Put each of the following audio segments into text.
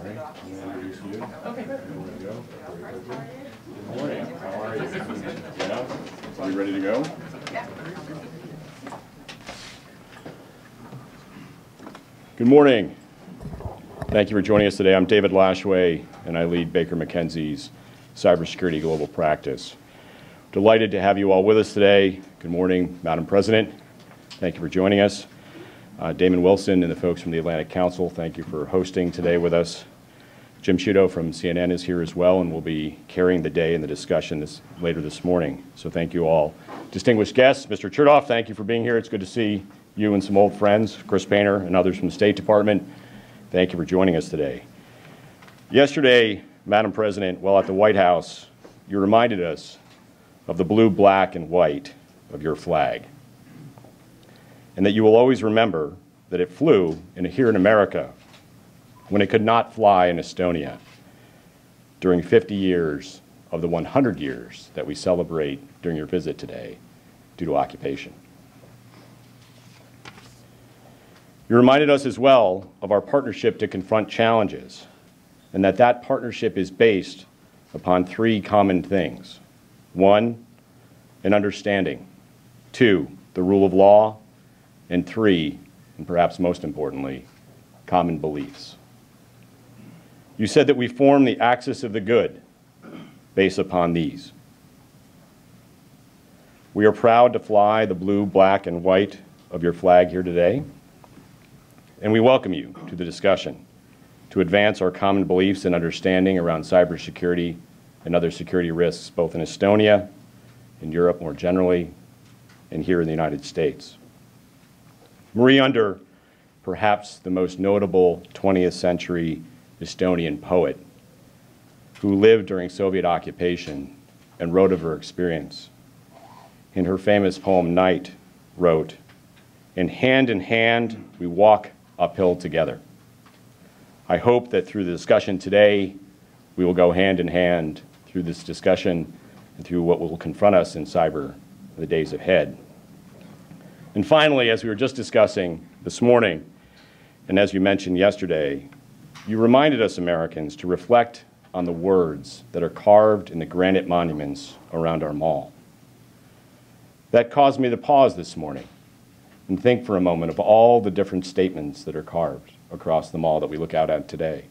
All right, I'm introduce you. Okay. Ready to go? Good morning, how are you? Yeah, are you ready to go? Good morning. Thank you for joining us today. I'm David Lashway, and I lead Baker McKenzie's cybersecurity global practice. Delighted to have you all with us today. Good morning, Madam President. Thank you for joining us. Uh, Damon Wilson and the folks from the Atlantic Council, thank you for hosting today with us. Jim Sciutto from CNN is here as well and will be carrying the day in the discussion this, later this morning. So thank you all. Distinguished guests, Mr. Chertoff, thank you for being here. It's good to see you and some old friends, Chris Painter and others from the State Department. Thank you for joining us today. Yesterday, Madam President, while at the White House, you reminded us of the blue, black, and white of your flag and that you will always remember that it flew in, here in America when it could not fly in Estonia during 50 years of the 100 years that we celebrate during your visit today due to occupation. You reminded us as well of our partnership to confront challenges and that that partnership is based upon three common things. One, an understanding. Two, the rule of law. And three, and perhaps most importantly, common beliefs. You said that we form the axis of the good based upon these. We are proud to fly the blue, black, and white of your flag here today, and we welcome you to the discussion to advance our common beliefs and understanding around cybersecurity and other security risks, both in Estonia, in Europe more generally, and here in the United States. Marie Under, perhaps the most notable 20th century Estonian poet, who lived during Soviet occupation and wrote of her experience. In her famous poem, Night, wrote, In hand in hand, we walk uphill together. I hope that through the discussion today, we will go hand in hand through this discussion and through what will confront us in cyber the days ahead. And finally, as we were just discussing this morning, and as you mentioned yesterday, you reminded us Americans to reflect on the words that are carved in the granite monuments around our mall. That caused me to pause this morning and think for a moment of all the different statements that are carved across the mall that we look out at today.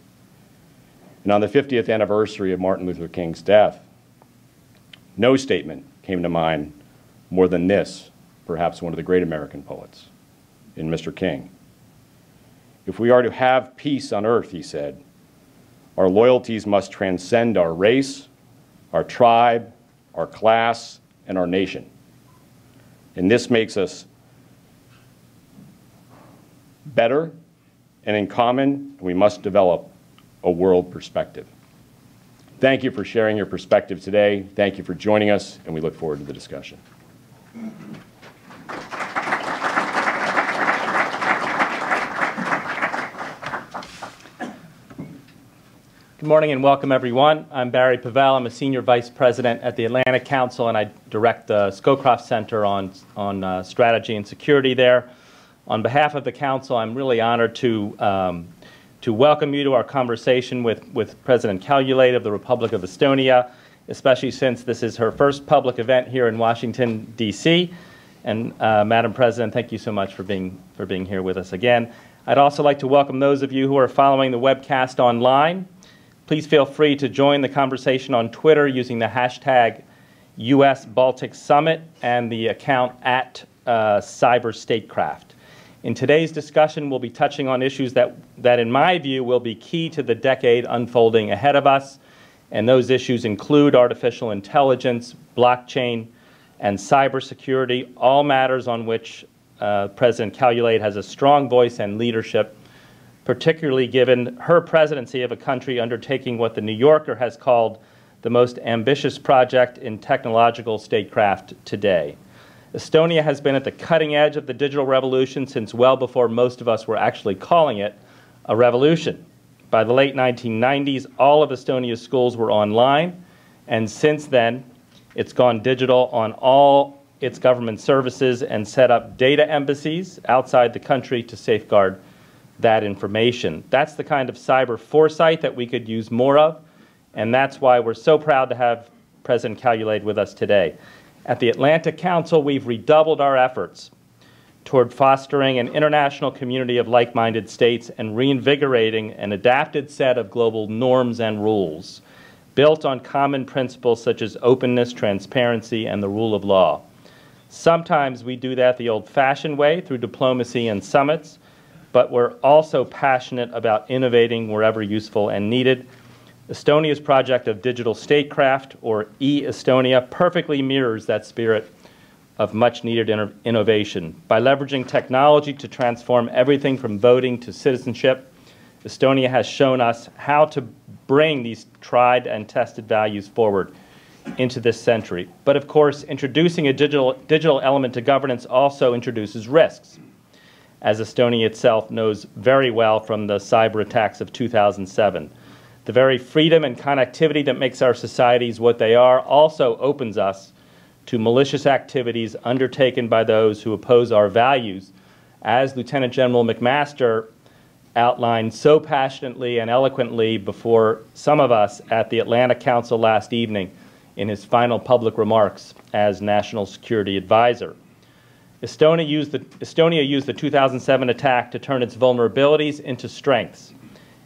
And on the 50th anniversary of Martin Luther King's death, no statement came to mind more than this perhaps one of the great American poets, in Mr. King. If we are to have peace on earth, he said, our loyalties must transcend our race, our tribe, our class, and our nation. And this makes us better, and in common, we must develop a world perspective. Thank you for sharing your perspective today. Thank you for joining us, and we look forward to the discussion. Good morning and welcome, everyone. I'm Barry Pavel. I'm a senior vice president at the Atlantic Council, and I direct the Scowcroft Center on, on uh, strategy and security there. On behalf of the council, I'm really honored to, um, to welcome you to our conversation with, with President Kaljulaid of the Republic of Estonia, especially since this is her first public event here in Washington, D.C. And uh, Madam President, thank you so much for being, for being here with us again. I'd also like to welcome those of you who are following the webcast online. Please feel free to join the conversation on Twitter using the hashtag US Baltic Summit and the account at uh, Cyber Statecraft. In today's discussion, we'll be touching on issues that, that, in my view, will be key to the decade unfolding ahead of us. And those issues include artificial intelligence, blockchain, and cybersecurity, all matters on which uh, President Kaljulaid has a strong voice and leadership particularly given her presidency of a country undertaking what the New Yorker has called the most ambitious project in technological statecraft today. Estonia has been at the cutting edge of the digital revolution since well before most of us were actually calling it a revolution. By the late 1990s, all of Estonia's schools were online, and since then, it's gone digital on all its government services and set up data embassies outside the country to safeguard that information. That's the kind of cyber foresight that we could use more of, and that's why we're so proud to have President Kaljulaid with us today. At the Atlantic Council, we've redoubled our efforts toward fostering an international community of like minded states and reinvigorating an adapted set of global norms and rules built on common principles such as openness, transparency, and the rule of law. Sometimes we do that the old fashioned way through diplomacy and summits, but we're also passionate about innovating wherever useful and needed. Estonia's project of digital statecraft, or e Estonia, perfectly mirrors that spirit of much needed innovation. By leveraging technology to transform everything from voting to citizenship, Estonia has shown us how to bring these tried and tested values forward into this century. But of course, introducing a digital, digital element to governance also introduces risks, as Estonia itself knows very well from the cyber attacks of 2007. The very freedom and connectivity that makes our societies what they are also opens us to malicious activities undertaken by those who oppose our values, as Lieutenant General McMaster outlined so passionately and eloquently before some of us at the Atlantic Council last evening in his final public remarks as National Security Advisor. Estonia used, the, Estonia used the 2007 attack to turn its vulnerabilities into strengths,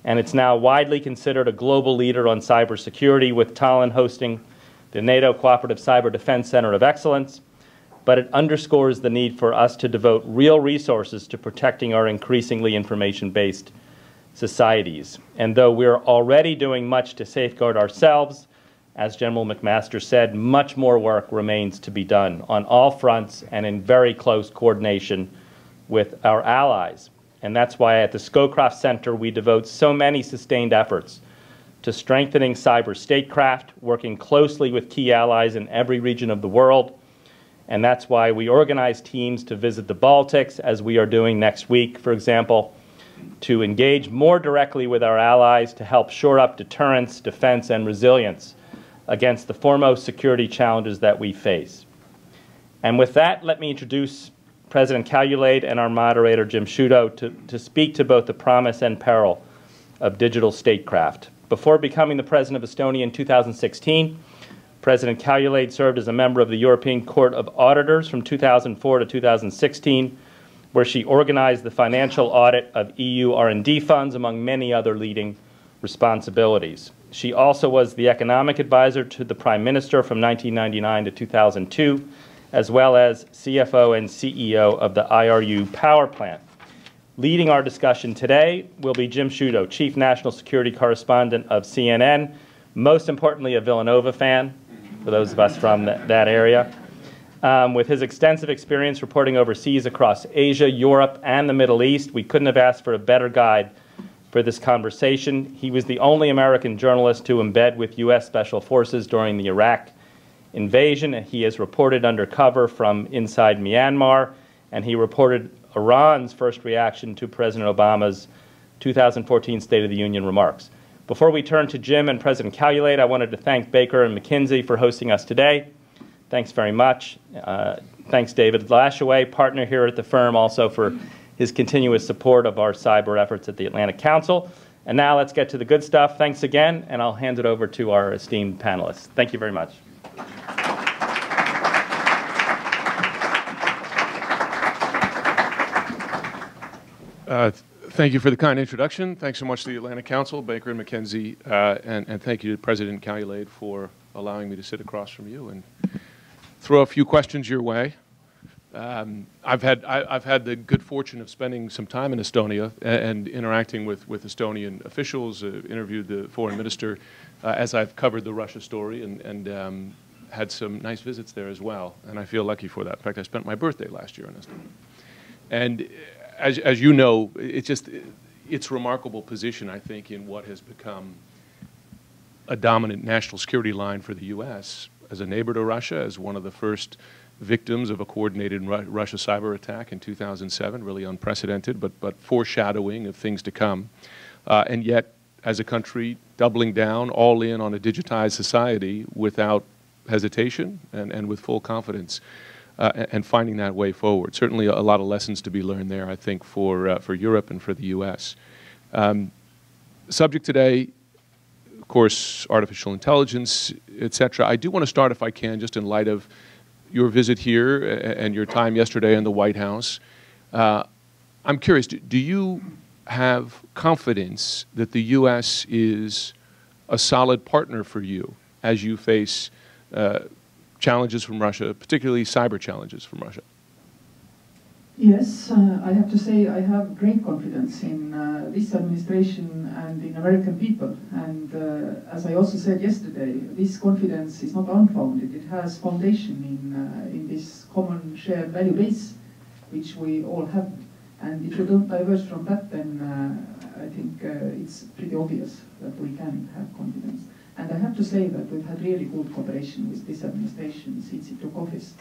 and it's now widely considered a global leader on cybersecurity, with Tallinn hosting the NATO Cooperative Cyber Defense Center of Excellence, but it underscores the need for us to devote real resources to protecting our increasingly information-based societies. And though we're already doing much to safeguard ourselves, as General McMaster said, much more work remains to be done on all fronts and in very close coordination with our allies. And that's why at the Scowcroft Center we devote so many sustained efforts to strengthening cyber statecraft, working closely with key allies in every region of the world. And that's why we organize teams to visit the Baltics, as we are doing next week, for example, to engage more directly with our allies to help shore up deterrence, defense, and resilience against the foremost security challenges that we face. And with that, let me introduce President Kaljulaid and our moderator, Jim Sciutto, to, to speak to both the promise and peril of digital statecraft. Before becoming the president of Estonia in 2016, President Kaljulaid served as a member of the European Court of Auditors from 2004 to 2016, where she organized the financial audit of EU R&D funds, among many other leading responsibilities. She also was the economic advisor to the Prime Minister from 1999 to 2002, as well as CFO and CEO of the IRU power plant. Leading our discussion today will be Jim Sciutto, Chief National Security Correspondent of CNN, most importantly, a Villanova fan, for those of us from that, that area. Um, with his extensive experience reporting overseas across Asia, Europe, and the Middle East, we couldn't have asked for a better guide for this conversation. He was the only American journalist to embed with U.S. Special Forces during the Iraq invasion. He has reported undercover from inside Myanmar, and he reported Iran's first reaction to President Obama's 2014 State of the Union remarks. Before we turn to Jim and President Kaljulaid, I wanted to thank Baker and McKenzie for hosting us today. Thanks very much. Uh, thanks, David Lashway, partner here at the firm, also for his continuous support of our cyber efforts at the Atlantic Council. And now let's get to the good stuff. Thanks again, and I'll hand it over to our esteemed panelists. Thank you very much. Uh, thank you for the kind introduction. Thanks so much to the Atlantic Council, Baker and McKenzie, uh, and, and, thank you to President Kaljulaid for allowing me to sit across from you and throw a few questions your way. Um, I've had I, have had the good fortune of spending some time in Estonia and, and interacting with with Estonian officials. Uh, interviewed the foreign minister uh, as I've covered the Russia story and and um, had some nice visits there as well. And I feel lucky for that. In fact, I spent my birthday last year in Estonia. And as, as you know, it's just its remarkable position, I think, in what has become a dominant national security line for the U.S. as a neighbor to Russia, as one of the first victims of a coordinated Ru Russia cyber attack in 2007, really unprecedented, but, but foreshadowing of things to come. Uh, and yet, as a country, doubling down all in on a digitized society without hesitation and, and with full confidence. uh, and, finding that way forward. Certainly, a, a, lot of lessons to be learned there, I think, for uh, for Europe and for the U.S. Um, subject today, of course, artificial intelligence, et cetera. I do want to start, if I can, just in light of your visit here and your time yesterday in the White House. Uh, I'm curious, do, do you have confidence that the U.S. is a solid partner for you as you face uh, challenges from Russia, particularly cyber challenges from Russia? Yes, uh, I have to say I have great confidence in uh, this administration and in American people. And uh, as I also said yesterday, this confidence is not unfounded. It has foundation in, uh, in this common shared value base, which we all have. And if you don't diverge from that, then uh, I think uh, it's pretty obvious that we can have confidence. And I have to say that we've had really good cooperation with this administration since it took office.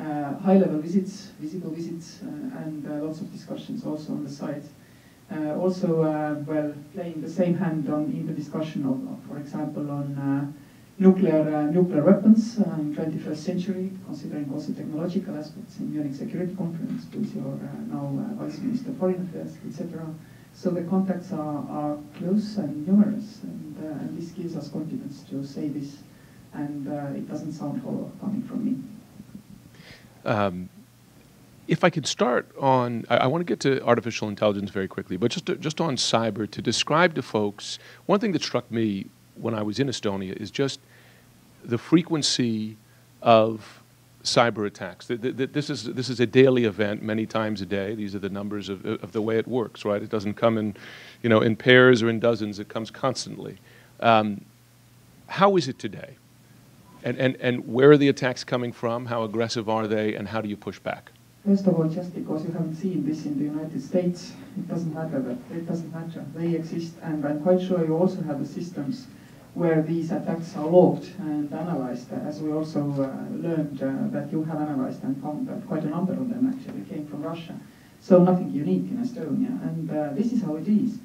Uh, high-level visits, physical visits, uh, and uh, lots of discussions also on the side. Uh, also, well, playing the same hand on in the discussion of, of for example, on nuclear nuclear weapons in 21st century, considering also technological aspects in Munich Security Conference with your now Vice Minister Foreign Affairs, etc. So the contacts are, are close and numerous, and, uh, and, this gives us confidence to say this, and uh, it doesn't sound hollow coming from me. Um, if I could start on, I, I, want to get to artificial intelligence very quickly, but just to, just on cyber to describe to folks one thing that struck me when I was in Estonia is just the frequency of cyber attacks. This is this is a daily event, many times a day. These are the numbers of, of the way it works, right? It doesn't come in, you know, in pairs or in dozens. It comes constantly. Um, how is it today? And, and, and where are the attacks coming from? How aggressive are they? And how do you push back? First of all, just because you haven't seen this in the United States, it doesn't matter. That it doesn't matter. They exist, and I'm quite sure you also have the systems where these attacks are logged and analyzed, as we also uh, learned uh, that you have analyzed and found that quite a number of them actually came from Russia. So nothing unique in Estonia, and uh, this is how it is.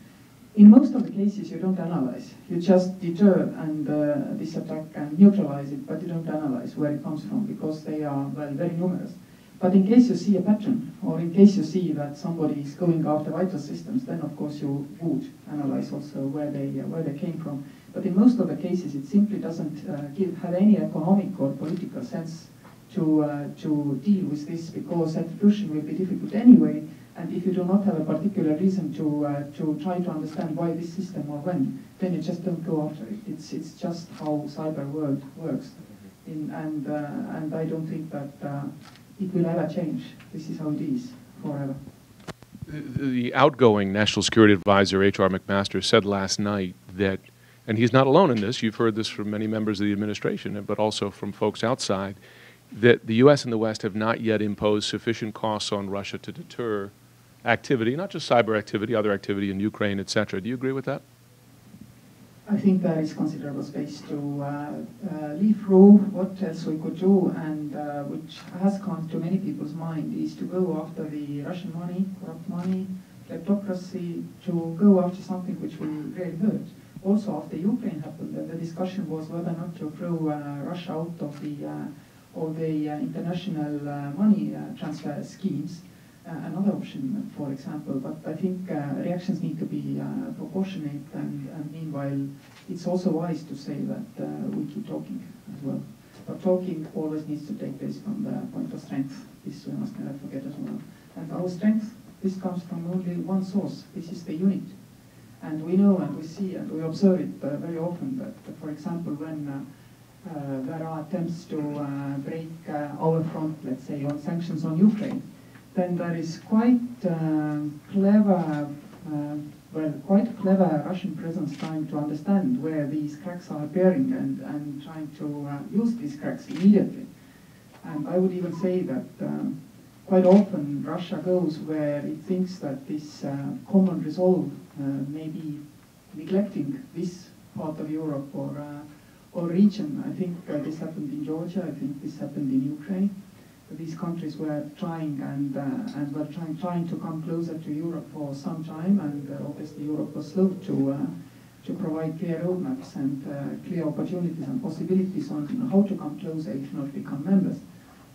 In most of the cases, you don't analyze. You just deter and uh, this attack and neutralize it, but you don't analyze where it comes from because they are well, very numerous. But in case you see a pattern, or in case you see that somebody is going after vital systems, then of course you would analyze also where they uh, where they came from. But in most of the cases, it simply doesn't uh, give, have any economic or political sense to uh, to deal with this because attribution will be difficult anyway and if you do not have a particular reason to, uh, to try to understand why this system or when, then you just don't go after it. It's, it's just how cyber world works. In, and, uh, and I don't think that uh, it will ever change. This is how it is forever. The, the outgoing National Security Advisor, H.R. McMaster, said last night that, and he's not alone in this, you've heard this from many members of the administration, but also from folks outside, that the U.S. and the West have not yet imposed sufficient costs on Russia to deter activity, not just cyber activity, other activity in Ukraine, etc. Do you agree with that? I think there is considerable space to uh, uh, leave through what else we could do, and uh, which has come to many people's mind is to go after the Russian money, corrupt money, kleptocracy, to go after something which will really hurt. Also, after Ukraine happened, the discussion was whether or not to throw uh, Russia out of the uh, of the uh, international money transfer schemes another option, for example. But I think uh, reactions need to be uh, proportionate, and, and, meanwhile, it's also wise to say that we keep talking as well. But talking always needs to take place from the point of strength. This we must never forget as well. And our strength, this comes from only one source. This is the unit. And we know and we see and we observe it uh, very often that, uh, for example, when uh, there are attempts to break our front, let's say, on sanctions on Ukraine, then there is quite uh, clever, uh, well, quite clever Russian presence trying to understand where these cracks are appearing and, and trying to uh, use these cracks immediately. And I would even say that um, quite often Russia goes where it thinks that this uh, common resolve uh, may be neglecting this part of Europe or, uh, or region. I think this happened in Georgia, I think this happened in Ukraine these countries were trying and, uh, and were trying, trying to come closer to Europe for some time, and uh, obviously Europe was slow to, uh, to provide clear roadmaps and uh, clear opportunities and possibilities on how to come closer, if not become members.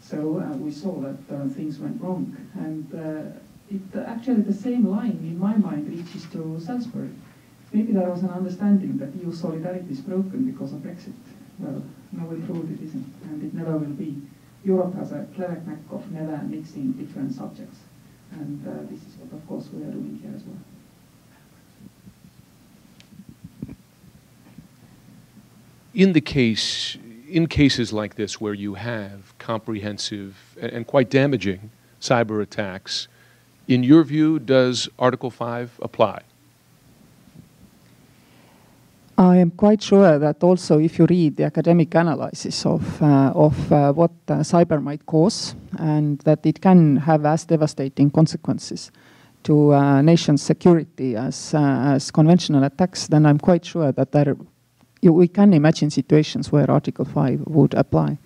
So uh, we saw that uh, things went wrong. And it actually the same line in my mind reaches to Salisbury. Maybe there was an understanding that EU solidarity is broken because of Brexit. Well, nobody thought it isn't, and it never will be. Europe has a clever knack of never mixing different subjects. And uh, this is what, of course, we are doing here as well. In the case, in cases like this where you have comprehensive and, and quite damaging cyber attacks, in your view, does Article 5 apply? I am quite sure that also if you read the academic analysis of, uh, of uh, what uh, cyber might cause and that it can have as devastating consequences to uh, nation's security as, uh, as conventional attacks, then I'm quite sure that there, you, we can imagine situations where Article 5 would apply.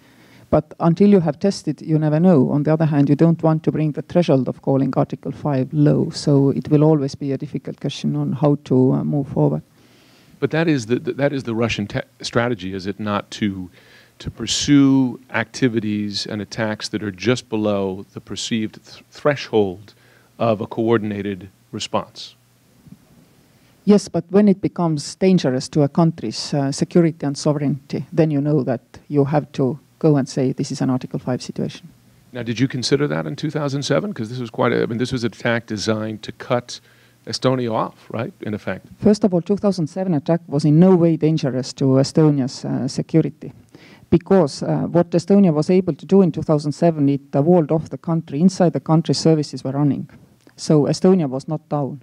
But until you have tested, you never know. On the other hand, you don't want to bring the threshold of calling Article 5 low, so it will always be a difficult question on how to uh, move forward. But that is the, that is the Russian strategy, is it not, to, to pursue activities and attacks that are just below the perceived th threshold of a coordinated response? Yes, but when it becomes dangerous to a country's uh, security and sovereignty, then you know that you have to go and say this is an Article 5 situation. Now, did you consider that in 2007? Because this was quite a, I mean, this was an attack designed to cut Estonia off, right, in effect? First of all, 2007 attack was in no way dangerous to Estonia's uh, security. Because uh, what Estonia was able to do in 2007, it uh, walled off the country. Inside the country, services were running. So Estonia was not down.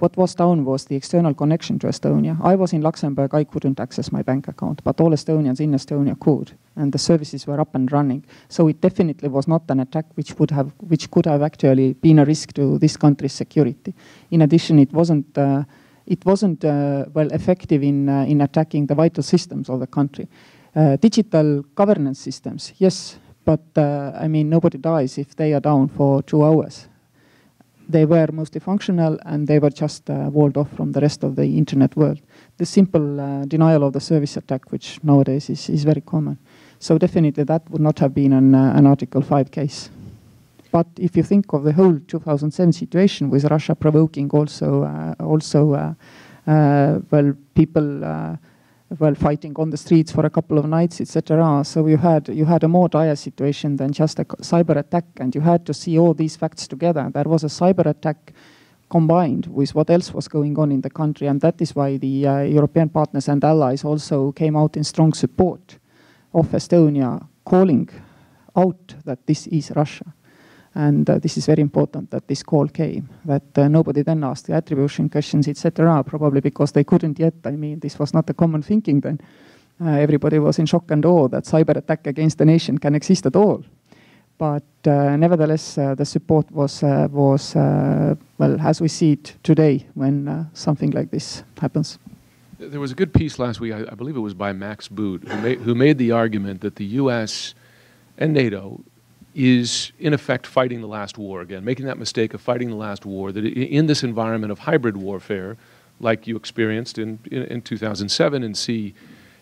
What was down was the external connection to Estonia. I was in Luxembourg, I couldn't access my bank account, but all Estonians in Estonia could, and the services were up and running. So it definitely was not an attack which would have, which could have actually been a risk to this country's security. In addition, it wasn't, uh, it wasn't uh, well effective in uh, in attacking the vital systems of the country. Uh, digital governance systems, yes, but uh, I mean nobody dies if they are down for two hours they were mostly functional and they were just uh, walled off from the rest of the internet world. The simple uh, denial of the service attack, which nowadays is, is very common. So definitely that would not have been an, uh, an Article 5 case. But if you think of the whole 2007 situation with Russia provoking also, uh, also uh, uh, well, people well, fighting on the streets for a couple of nights, etc. So you had you had a more dire situation than just a cyber attack, and you had to see all these facts together. There was a cyber attack combined with what else was going on in the country, and that is why the uh, European partners and allies also came out in strong support of Estonia, calling out that this is Russia. And uh, this is very important that this call came, that uh, nobody then asked the attribution questions, etc., probably because they couldn't yet. I mean, this was not a common thinking then. Uh, everybody was in shock and awe that cyber attack against the nation can exist at all. But uh, nevertheless, uh, the support was, uh, was well, as we see it today when something like this happens. There was a good piece last week, I, I believe it was by Max Boot, who who made the argument that the U.S. and NATO is in effect fighting the last war again, making that mistake of fighting the last war, that in this environment of hybrid warfare, like you experienced in, in, in 2007 and see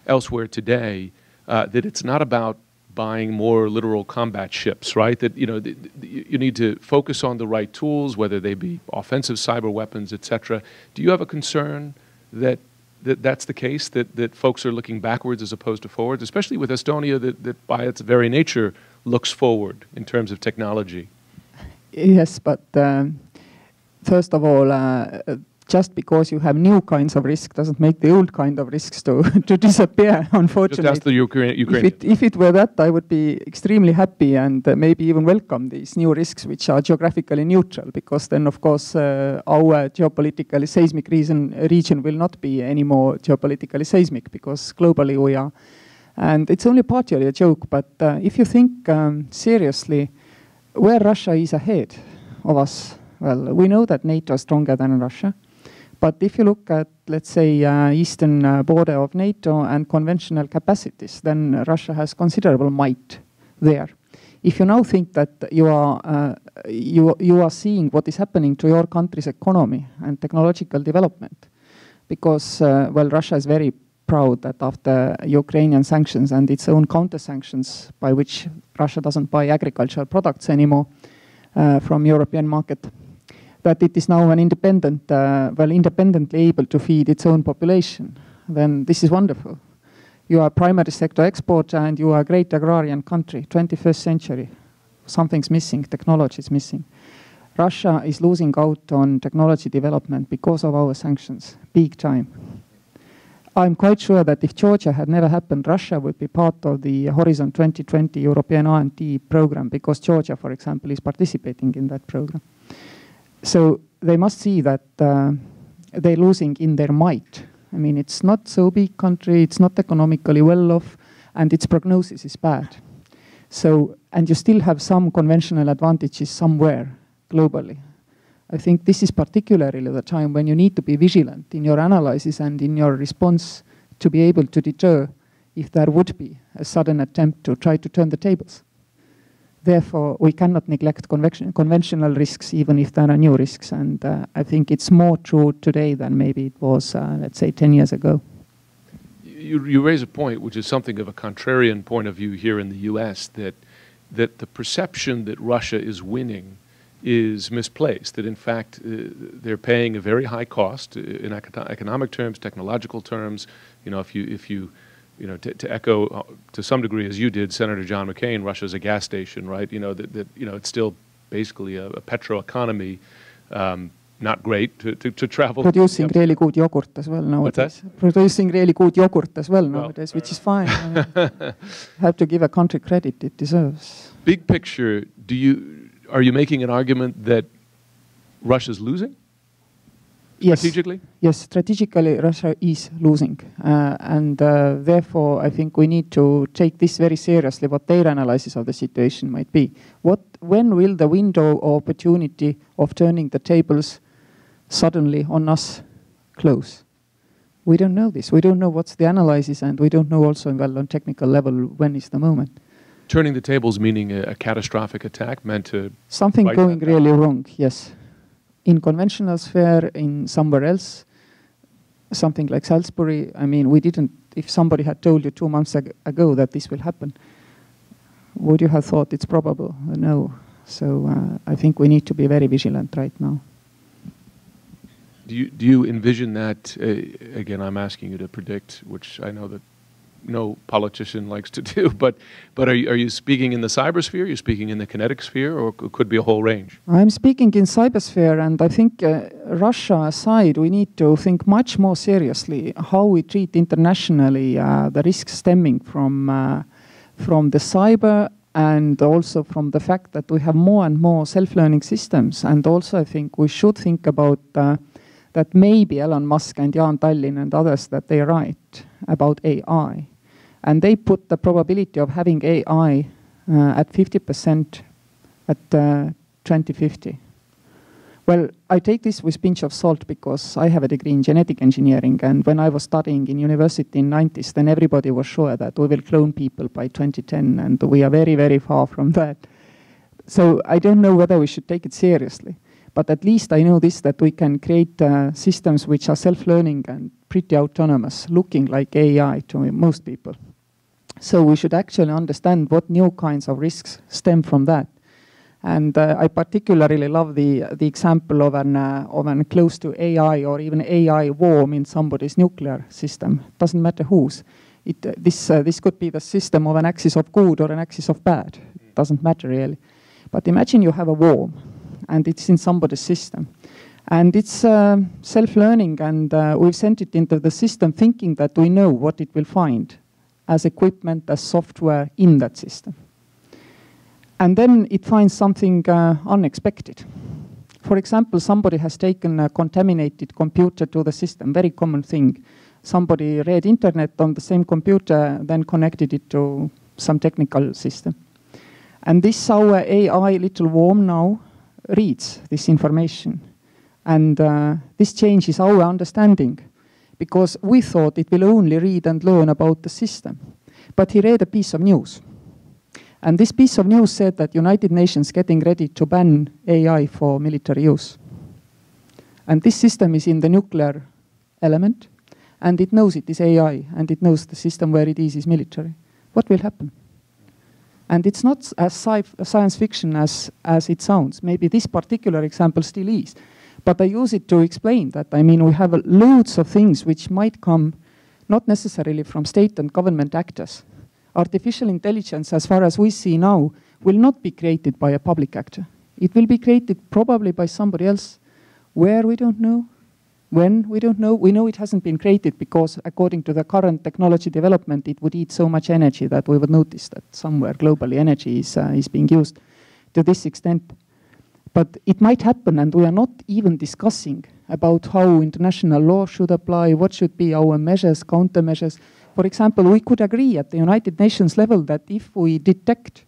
elsewhere today, uh, that it's not about buying more littoral combat ships, right? That you know you need to focus on the right tools, whether they be offensive cyber weapons, etc. Do you have a concern that that that's the case? That that folks are looking backwards as opposed to forwards, especially with Estonia, that that by its very nature looks forward in terms of technology? Yes, but um, first of all, uh, just because you have new kinds of risk doesn't make the old kind of risks to, to disappear, unfortunately. Just ask the Ukraine, If it, if it were that, I would be extremely happy and uh, maybe even welcome these new risks which are geographically neutral, because then, of course, uh, our geopolitically seismic reason, region will not be any more geopolitically seismic, because globally we are and it's only partially a joke, but uh, if you think um, seriously where Russia is ahead of us, well, we know that NATO is stronger than Russia. But if you look at, let's say, uh, eastern uh, border of NATO and conventional capacities, then Russia has considerable might there. If you now think that you are, uh, you, you are seeing what is happening to your country's economy and technological development, because, uh, well, Russia is very proud that after Ukrainian sanctions and its own counter sanctions, by which Russia doesn't buy agricultural products anymore uh, from European market, that it is now an independent, uh, well, independently able to feed its own population. Then this is wonderful. You are a primary sector exporter and you are a great agrarian country, 21st century. Something's missing, technology is missing. Russia is losing out on technology development because of our sanctions, big time. I'm quite sure that if Georgia had never happened, Russia would be part of the Horizon 2020 European R&D program because Georgia, for example, is participating in that program. So they must see that uh, they're losing in their might. I mean, it's not so big country, it's not economically well off, and its prognosis is bad. So, and you still have some conventional advantages somewhere globally. I think this is particularly the time when you need to be vigilant in your analysis and in your response to be able to deter if there would be a sudden attempt to try to turn the tables. Therefore, we cannot neglect conventional risks, even if there are new risks. And uh, I think it's more true today than maybe it was, uh, let's say, 10 years ago. You, you raise a point, which is something of a contrarian point of view here in the U.S., that, that the perception that Russia is winning is misplaced, that in fact uh, they're paying a very high cost uh, in economic terms, technological terms. You know, if you, if you, you know, to, to echo uh, to some degree as you did, Senator John McCain, Russia's a gas station, right? You know, that, that you know, it's still basically a, a petro economy. Um, not great to, to, to travel. Producing yep. really good yogurt as well nowadays. Producing really good yogurt as well nowadays, well, which is fine. I mean, have to give a country credit it deserves. Big picture, do you are you making an argument that Russia's losing? Yes. Strategically? Yes, strategically, Russia is losing. Uh, and uh, therefore, I think we need to take this very seriously, what their analysis of the situation might be. What, when will the window of opportunity of turning the tables suddenly on us close? We don't know this. We don't know what's the analysis, and we don't know also, well, on technical level, when is the moment. Turning the tables meaning a, a catastrophic attack meant to something going really wrong. Yes, in conventional sphere, in somewhere else, something like Salisbury. I mean, we didn't. If somebody had told you two months ag ago that this will happen, would you have thought it's probable? No. So uh, I think we need to be very vigilant right now. Do you do you envision that? Uh, again, I'm asking you to predict, which I know that no politician likes to do. But, but are, you, are you speaking in the cybersphere? Are you speaking in the kinetic sphere, or it could be a whole range? I'm speaking in cybersphere, and I think uh, Russia aside, we need to think much more seriously how we treat internationally uh, the risks stemming from uh, from the cyber and also from the fact that we have more and more self-learning systems. And also, I think we should think about uh, that maybe Elon Musk and Jaan Tallinn and others that they write about AI and they put the probability of having AI uh, at 50% at uh, 2050. Well, I take this with a pinch of salt because I have a degree in genetic engineering, and when I was studying in university in 90s, then everybody was sure that we will clone people by 2010, and we are very, very far from that. So I don't know whether we should take it seriously. But at least I know this, that we can create uh, systems which are self-learning and pretty autonomous, looking like AI to most people. So we should actually understand what new kinds of risks stem from that. And uh, I particularly love the, the example of an, uh, of an close to AI or even AI worm in somebody's nuclear system. Doesn't matter whose. It, uh, this, uh, this could be the system of an axis of good or an axis of bad. It Doesn't matter really. But imagine you have a worm and it's in somebody's system. And it's uh, self-learning and uh, we've sent it into the system thinking that we know what it will find as equipment, as software in that system. And then it finds something uh, unexpected. For example, somebody has taken a contaminated computer to the system, very common thing. Somebody read internet on the same computer, then connected it to some technical system. And this our AI little worm now reads this information. And uh, this changes our understanding because we thought it will only read and learn about the system. But he read a piece of news. And this piece of news said that United Nations getting ready to ban AI for military use. And this system is in the nuclear element. and it knows it is AI, and it knows the system where it is is military. What will happen? And it's not as sci science fiction as, as it sounds. Maybe this particular example still is. But I use it to explain that, I mean, we have loads of things which might come not necessarily from state and government actors. Artificial intelligence, as far as we see now, will not be created by a public actor. It will be created probably by somebody else. Where, we don't know. When, we don't know. We know it hasn't been created because, according to the current technology development, it would eat so much energy that we would notice that somewhere globally energy is, uh, is being used to this extent. But it might happen, and we are not even discussing about how international law should apply, what should be our measures, countermeasures. For example, we could agree at the United Nations level that if we detect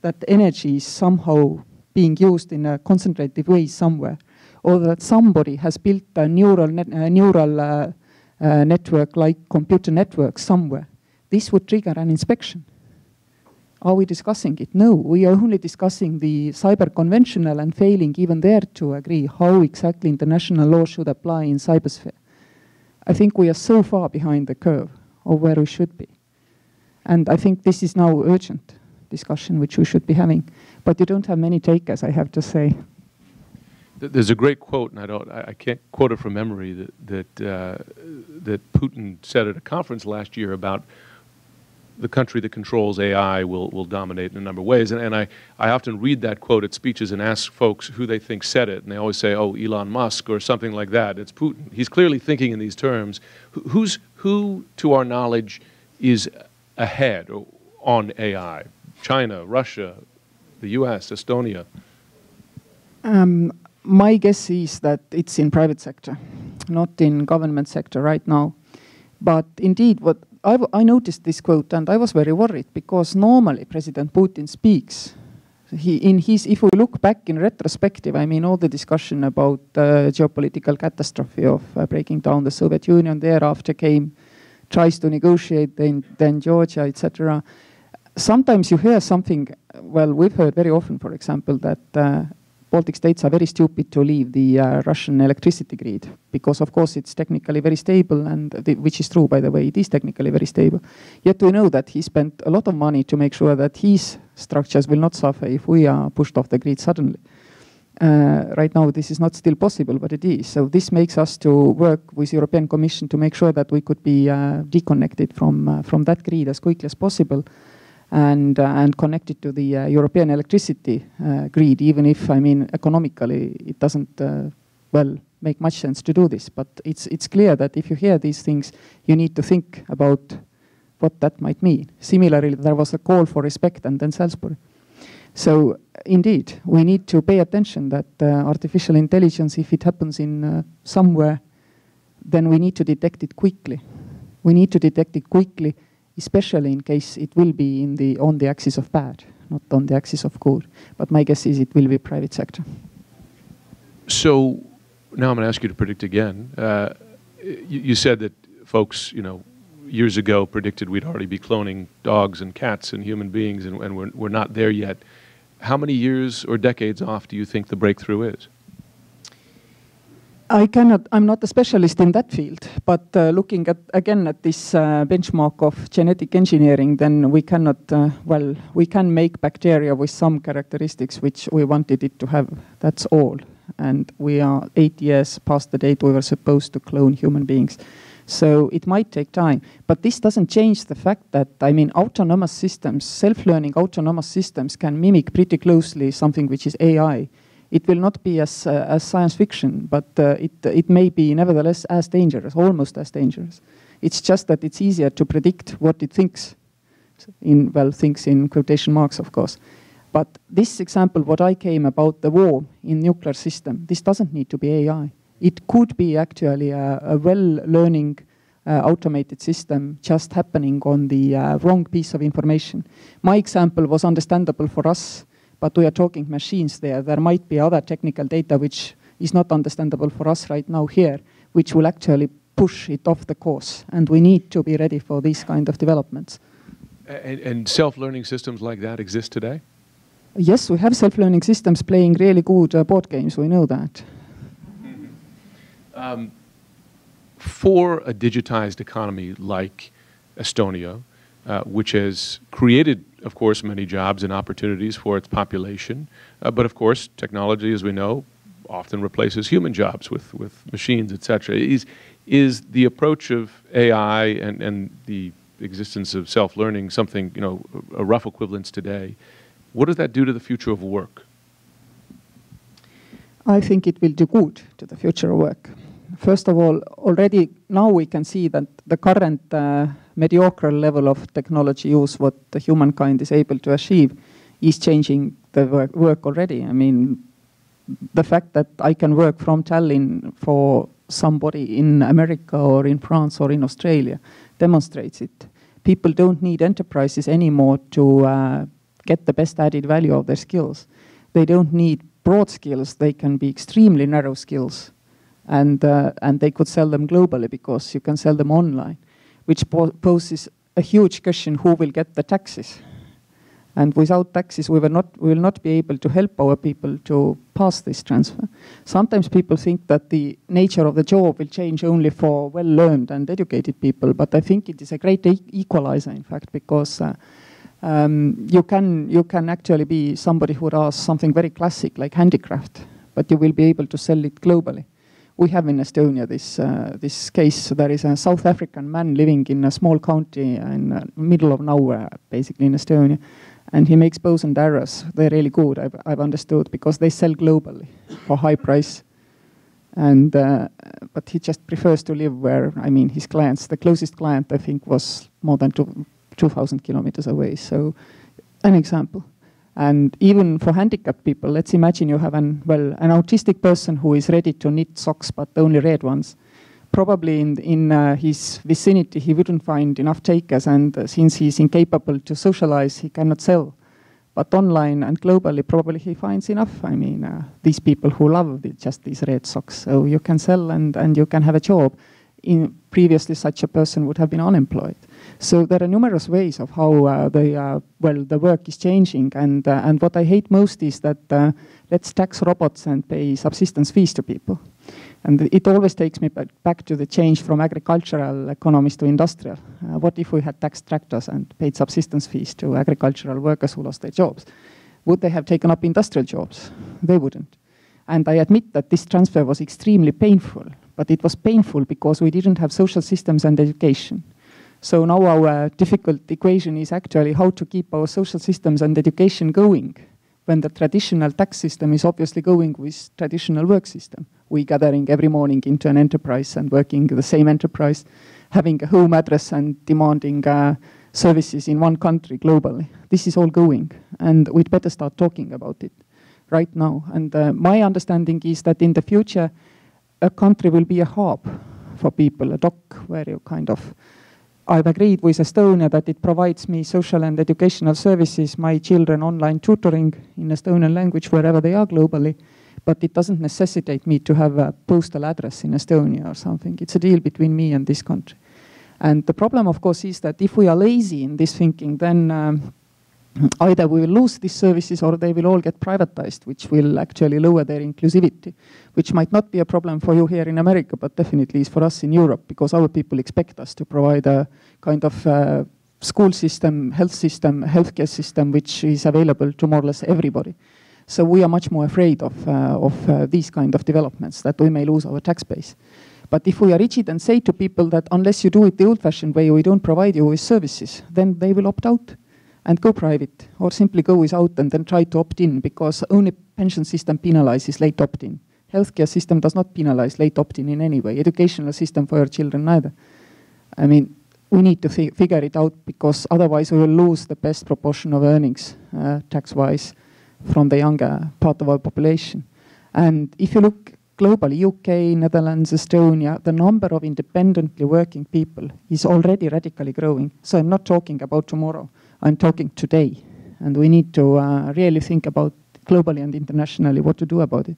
that energy is somehow being used in a concentrated way somewhere, or that somebody has built a neural, net, a neural uh, uh, network like computer network somewhere, this would trigger an inspection. Are we discussing it? No, we are only discussing the cyber conventional and failing even there to agree how exactly international law should apply in cybersphere. I think we are so far behind the curve of where we should be. And I think this is now urgent discussion which we should be having. But you don't have many takers, I have to say. There's a great quote, and I don't, I can't quote it from memory that that uh, that Putin said at a conference last year about the country that controls AI will will dominate in a number of ways. And, and I I often read that quote at speeches and ask folks who they think said it, and they always say, "Oh, Elon Musk" or something like that. It's Putin. He's clearly thinking in these terms. Who's who, to our knowledge, is ahead on AI? China, Russia, the U.S., Estonia. Um, my guess is that it's in private sector, not in government sector right now. But indeed, what I, I noticed this quote and I was very worried because normally President Putin speaks. He, in his, if we look back in retrospective, I mean, all the discussion about uh, geopolitical catastrophe of uh, breaking down the Soviet Union thereafter came, tries to negotiate, then, then Georgia, etc. Sometimes you hear something, well, we've heard very often, for example, that uh, Baltic states are very stupid to leave the uh, Russian electricity grid because, of course, it's technically very stable, and the, which is true, by the way, it is technically very stable. Yet we know that he spent a lot of money to make sure that his structures will not suffer if we are pushed off the grid suddenly. Uh, right now, this is not still possible, but it is. So this makes us to work with European Commission to make sure that we could be uh, deconnected from uh, from that grid as quickly as possible and, uh, and connected to the uh, European electricity uh, grid, even if, I mean, economically it doesn't, well, make much sense to do this. But it's, it's clear that if you hear these things, you need to think about what that might mean. Similarly, there was a call for respect and then Salisbury. So indeed, we need to pay attention that uh, artificial intelligence, if it happens in uh, somewhere, then we need to detect it quickly. We need to detect it quickly especially in case it will be in the, on the axis of bad, not on the axis of good. But my guess is it will be private sector. So now I'm going to ask you to predict again. Uh, you, you, said that folks, you know, years ago predicted we'd already be cloning dogs and cats and human beings, and, and we're, we're not there yet. How many years or decades off do you think the breakthrough is? I cannot, I'm not a specialist in that field, but uh, looking at, again at this uh, benchmark of genetic engineering, then we cannot, uh, well, we can make bacteria with some characteristics which we wanted it to have. That's all. And we are eight years past the date we were supposed to clone human beings. So it might take time. But this doesn't change the fact that, I mean, autonomous systems, self-learning autonomous systems can mimic pretty closely something which is AI it will not be as, uh, as science fiction, but uh, it, it may be nevertheless as dangerous, almost as dangerous. It's just that it's easier to predict what it thinks, in, well, thinks in quotation marks, of course. But this example, what I came about the war in nuclear system, this doesn't need to be AI. It could be actually a, a well-learning uh, automated system just happening on the uh, wrong piece of information. My example was understandable for us but we are talking machines there. There might be other technical data which is not understandable for us right now here, which will actually push it off the course. And we need to be ready for these kind of developments. And, and self-learning systems like that exist today? Yes, we have self-learning systems playing really good uh, board games. We know that. Um, for a digitized economy like Estonia, uh, which has created, of course, many jobs and opportunities for its population. Uh, but of course, technology, as we know, often replaces human jobs with, with machines, et cetera. Is, is the approach of AI and, and the existence of self-learning something, you know, a rough equivalence today? What does that do to the future of work? I think it will do good to the future of work. First of all, already now we can see that the current uh, mediocre level of technology use, what humankind is able to achieve, is changing the work, work already. I mean, the fact that I can work from Tallinn for somebody in America or in France or in Australia demonstrates it. People don't need enterprises anymore to uh, get the best added value of their skills. They don't need broad skills, they can be extremely narrow skills. And, uh, and they could sell them globally because you can sell them online, which po poses a huge question who will get the taxes. And without taxes, we will, not, we will not be able to help our people to pass this transfer. Sometimes people think that the nature of the job will change only for well-learned and educated people, but I think it is a great e equalizer, in fact, because uh, um, you, can, you can actually be somebody who does something very classic, like handicraft, but you will be able to sell it globally. We have in Estonia this, uh, this case. There is a South African man living in a small county in the middle of nowhere, basically in Estonia and he makes bows and arrows. They're really good, I've, I've understood, because they sell globally for high price. And uh, but he just prefers to live where I mean his clients. The closest client I think was more than two, 2,000 kilometers away. So, an example. And even for handicapped people, let's imagine you have an well an autistic person who is ready to knit socks, but only red ones probably in, in uh, his vicinity he wouldn't find enough takers, and uh, since he's incapable to socialize, he cannot sell. But online and globally, probably he finds enough. I mean, uh, these people who love the, just these red socks, so you can sell and, and you can have a job. In previously, such a person would have been unemployed. So there are numerous ways of how uh, the uh, well the work is changing, and uh, and what I hate most is that uh, let's tax robots and pay subsistence fees to people. And it always takes me back to the change from agricultural economies to industrial. Uh, what if we had taxed tractors and paid subsistence fees to agricultural workers who lost their jobs? Would they have taken up industrial jobs? They wouldn't. And I admit that this transfer was extremely painful, but it was painful because we didn't have social systems and education. So now our difficult equation is actually how to keep our social systems and education going when the traditional tax system is obviously going with traditional work system. We gathering every morning into an enterprise and working the same enterprise, having a home address and demanding uh, services in one country globally. This is all going, and we'd better start talking about it right now. And uh, my understanding is that in the future, a country will be a hub for people, a dock where you kind of I've agreed with Estonia that it provides me social and educational services, my children online tutoring in Estonian language wherever they are globally, but it doesn't necessitate me to have a postal address in Estonia or something. It's a deal between me and this country. And the problem, of course, is that if we are lazy in this thinking, then um, either we will lose these services or they will all get privatized, which will actually lower their inclusivity, which might not be a problem for you here in America, but definitely is for us in Europe, because our people expect us to provide a kind of uh, school system, health system, healthcare system, which is available to more or less everybody. So we are much more afraid of, uh, of uh, these kind of developments, that we may lose our tax base. But if we are rigid and say to people that unless you do it the old-fashioned way, we don't provide you with services, then they will opt out and go private or simply go without and then try to opt in because only pension system penalizes late opt-in. Healthcare system does not penalize late opt-in in any way. Educational system for your children neither. I mean, we need to fi figure it out because otherwise we will lose the best proportion of earnings uh, tax-wise from the younger part of our population. And if you look globally, UK, Netherlands, Estonia, the number of independently working people is already radically growing. So I'm not talking about tomorrow. I'm talking today. And we need to uh, really think about globally and internationally what to do about it.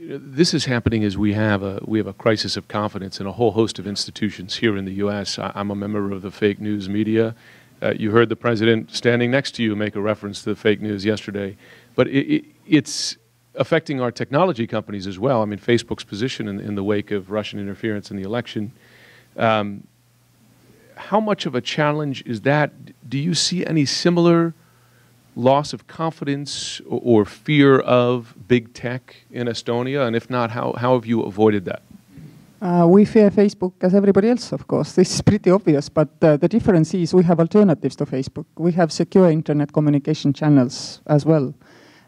This is happening as we have a we have a crisis of confidence in a whole host of institutions here in the U.S. I, am a member of the fake news media. Uh, you heard the president standing next to you make a reference to the fake news yesterday, but it, it, it's affecting our technology companies as well. I mean, Facebook's position in, in the wake of Russian interference in the election. Um, how much of a challenge is that? Do you see any similar loss of confidence or, or fear of big tech in Estonia? And if not, how, how have you avoided that? Uh, we fear Facebook as everybody else, of course. This is pretty obvious, but uh, the difference is we have alternatives to Facebook. We have secure internet communication channels as well.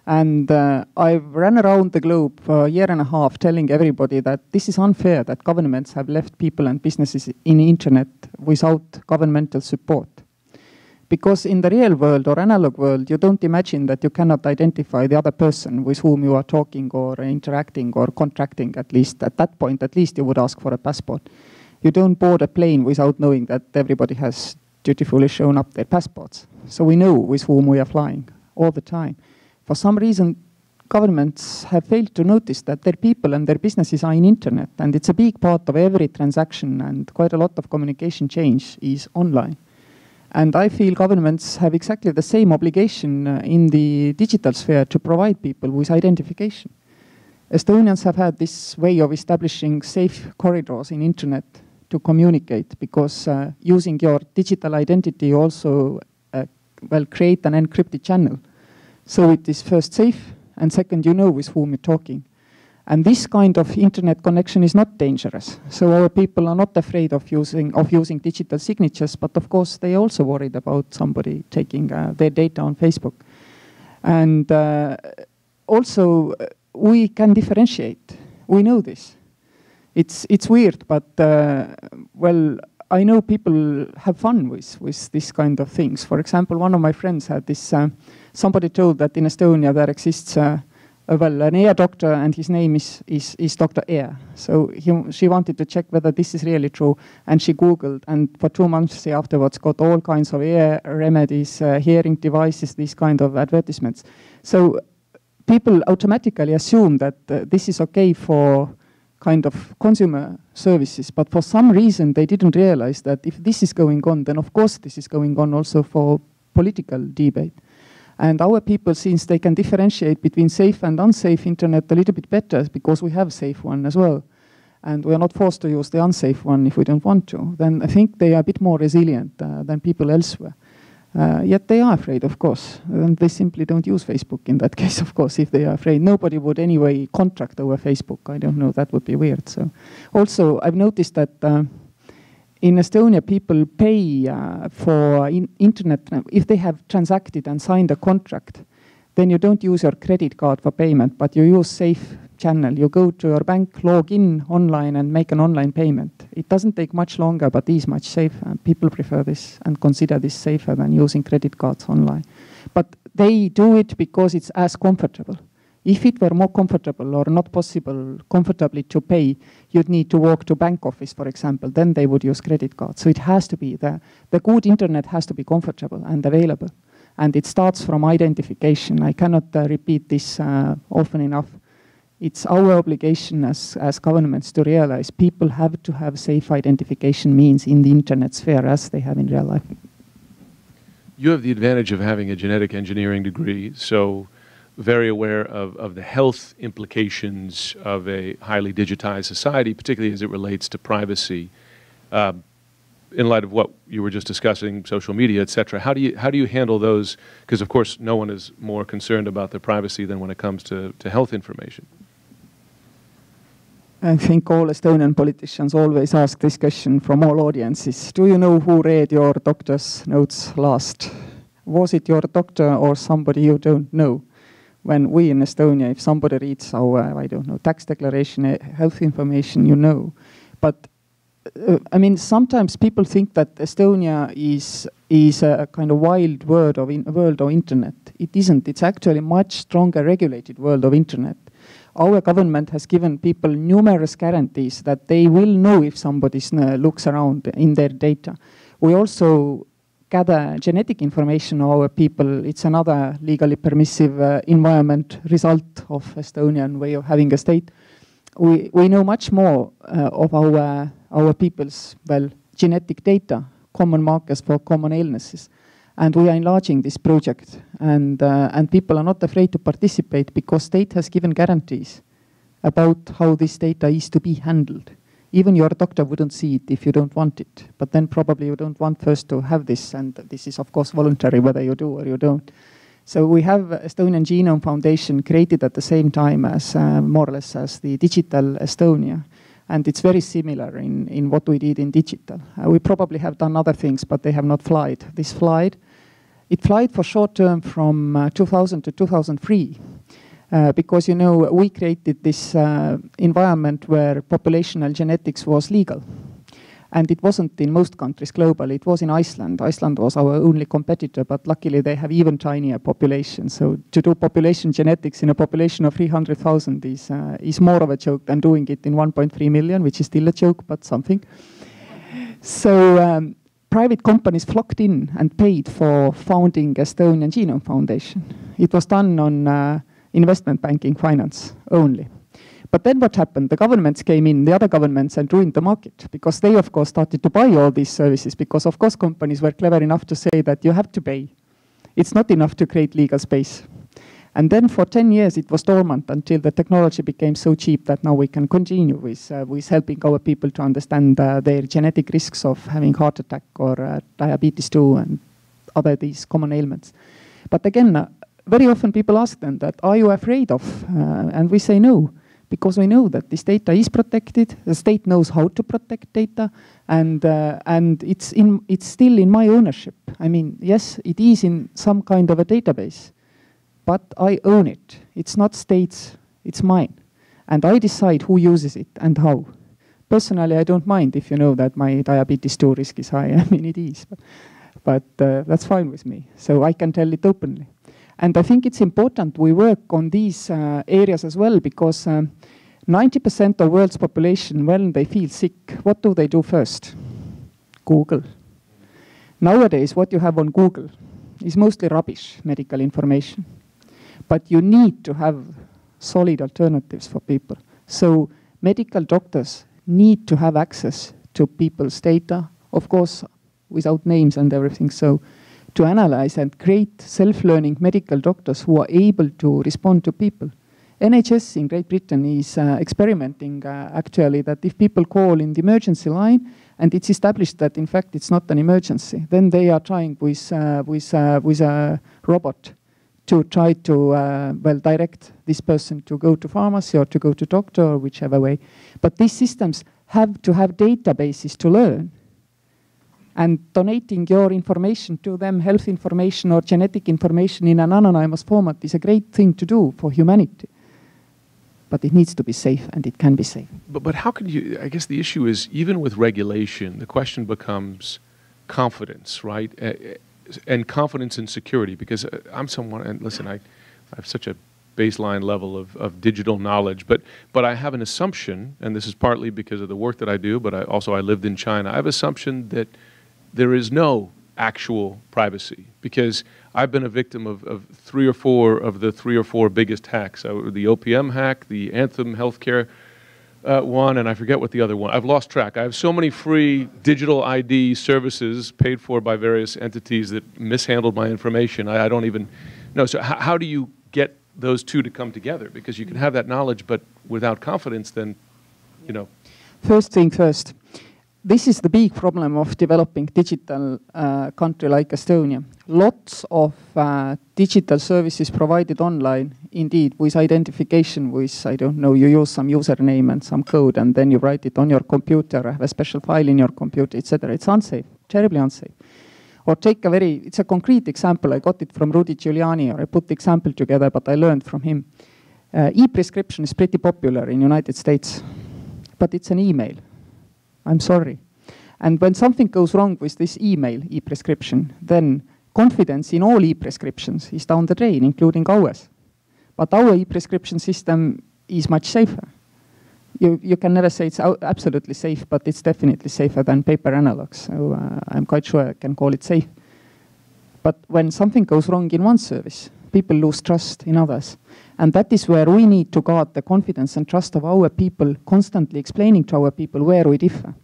And uh, I've ran around the globe for a year and a half telling everybody that this is unfair that governments have left people and businesses in internet without governmental support. Because in the real world or analog world, you don't imagine that you cannot identify the other person with whom you are talking or interacting or contracting, at least at that point, at least you would ask for a passport. You don't board a plane without knowing that everybody has dutifully shown up their passports. So we know with whom we are flying all the time. For some reason, governments have failed to notice that their people and their businesses are in internet, and it's a big part of every transaction, and quite a lot of communication change is online. And I feel governments have exactly the same obligation uh, in the digital sphere to provide people with identification. Estonians have had this way of establishing safe corridors in internet to communicate because uh, using your digital identity also uh, well create an encrypted channel. So it is first safe and second you know with whom you're talking. And this kind of internet connection is not dangerous. So our people are not afraid of using, of using digital signatures, but of course they are also worried about somebody taking uh, their data on Facebook. And uh, also uh, we can differentiate. We know this. It's, it's weird, but uh, well, I know people have fun with, with this kind of things. For example, one of my friends had this, uh, somebody told that in Estonia there exists uh, well, an ear doctor, and his name is, is, is Dr. Ear. So he, she wanted to check whether this is really true, and she Googled, and for two months afterwards got all kinds of ear remedies, uh, hearing devices, these kind of advertisements. So people automatically assume that uh, this is okay for kind of consumer services, but for some reason they didn't realize that if this is going on, then of course this is going on also for political debate. And our people, since they can differentiate between safe and unsafe internet a little bit better, because we have safe one as well, and we are not forced to use the unsafe one if we don't want to, then I think they are a bit more resilient uh, than people elsewhere. Uh, yet they are afraid, of course, and they simply don't use Facebook in that case, of course, if they are afraid. Nobody would anyway contract over Facebook. I don't know, that would be weird. So, also, I've noticed that uh, in Estonia, people pay uh, for in internet if they have transacted and signed a contract. Then you don't use your credit card for payment, but you use safe channel. You go to your bank, log in online, and make an online payment. It doesn't take much longer, but is much safer. People prefer this and consider this safer than using credit cards online. But they do it because it's as comfortable. If it were more comfortable or not possible comfortably to pay, you'd need to walk to bank office, for example, then they would use credit cards. So it has to be, the, the good internet has to be comfortable and available. And it starts from identification. I cannot uh, repeat this uh, often enough. It's our obligation as, as governments to realize people have to have safe identification means in the internet sphere as they have in real life. You have the advantage of having a genetic engineering degree, so very aware of, of the health implications of a highly digitized society, particularly as it relates to privacy. Uh, in light of what you were just discussing, social media, et cetera, how do you, how do you handle those? Because, of course, no one is more concerned about their privacy than when it comes to, to health information. I think all Estonian politicians always ask this question from all audiences. Do you know who read your doctor's notes last? Was it your doctor or somebody you don't know? when we in Estonia, if somebody reads our, I don't know, tax declaration, eh, health information, you know. But uh, I mean, sometimes people think that Estonia is is a kind of wild world of world of internet. It isn't. It's actually much stronger regulated world of internet. Our government has given people numerous guarantees that they will know if somebody uh, looks around in their data. We also gather genetic information of our people. It's another legally permissive uh, environment result of Estonian way of having a state. We, we know much more uh, of our, our people's, well, genetic data, common markers for common illnesses. And we are enlarging this project, and, uh, and people are not afraid to participate because state has given guarantees about how this data is to be handled. Even your doctor wouldn't see it if you don't want it, but then probably you don't want first to have this, and this is of course voluntary whether you do or you don't. So we have Estonian Genome Foundation created at the same time as uh, more or less as the Digital Estonia. And it's very similar in, in what we did in digital. Uh, we probably have done other things, but they have not flied. This flied, it flied for short term from uh, 2000 to 2003. Uh, because you know we created this uh, environment where populational genetics was legal and it wasn't in most countries globally, it was in Iceland. Iceland was our only competitor, but luckily they have even tinier population. So to do population genetics in a population of 300,000 is, uh, is more of a joke than doing it in 1.3 million, which is still a joke, but something. So um, private companies flocked in and paid for founding Estonian Genome Foundation. It was done on uh, investment banking finance only. But then what happened? The governments came in, the other governments, and ruined the market because they, of course, started to buy all these services because, of course, companies were clever enough to say that you have to pay. It's not enough to create legal space. And then for 10 years it was dormant until the technology became so cheap that now we can continue with, uh, with helping our people to understand uh, their genetic risks of having heart attack or uh, diabetes 2 and other these common ailments. But again, uh, very often people ask them that, are you afraid of? Uh, and we say no because we know that this data is protected. The state knows how to protect data, and uh, and it's in it's still in my ownership. I mean, yes, it is in some kind of a database, but I own it. It's not state's; it's mine, and I decide who uses it and how. Personally, I don't mind if you know that my diabetes 2 risk is high. I mean, it is, but, but uh, that's fine with me. So I can tell it openly. And I think it's important we work on these uh, areas as well because 90% um, of world's population, when they feel sick, what do they do first? Google. Nowadays, what you have on Google is mostly rubbish medical information. But you need to have solid alternatives for people. So medical doctors need to have access to people's data, of course, without names and everything. So to analyze and create self-learning medical doctors who are able to respond to people. NHS in Great Britain is uh, experimenting uh, actually that if people call in the emergency line and it's established that in fact it's not an emergency, then they are trying with, uh, with, uh, with a robot to try to uh, well direct this person to go to pharmacy or to go to doctor or whichever way. But these systems have to have databases to learn and donating your information to them, health information or genetic information in an anonymous format is a great thing to do for humanity. But it needs to be safe, and it can be safe. But, but how can you, I guess the issue is, even with regulation, the question becomes confidence, right? Uh, and confidence in security, because uh, I'm someone, and listen, I, I have such a baseline level of, of digital knowledge, but, but I have an assumption, and this is partly because of the work that I do, but I also I lived in China, I have assumption that there is no actual privacy because I've been a victim of, of three or four of the three or four biggest hacks. Uh, the OPM hack, the Anthem Healthcare uh, one, and I forget what the other one. I've lost track. I have so many free digital ID services paid for by various entities that mishandled my information. I, I don't even know. So how do you get those two to come together? Because you can have that knowledge, but without confidence, then, you know. First thing first this is the big problem of developing digital uh, country like Estonia. Lots of uh, digital services provided online, indeed, with identification, with, I don't know, you use some username and some code, and then you write it on your computer, have a special file in your computer, etc. It's unsafe, terribly unsafe. Or take a very, it's a concrete example, I got it from Rudy Giuliani, or I put the example together, but I learned from him. Uh, e-prescription is pretty popular in United States, but it's an email I'm sorry. And when something goes wrong with this email e-prescription, then confidence in all e-prescriptions is down the drain, including ours. But our e-prescription system is much safer. You, you can never say it's absolutely safe, but it's definitely safer than paper analogs. So uh, I'm quite sure I can call it safe. But when something goes wrong in one service, people lose trust in others. And that is where we need to guard the confidence and trust of our people, constantly explaining to our people where we differ.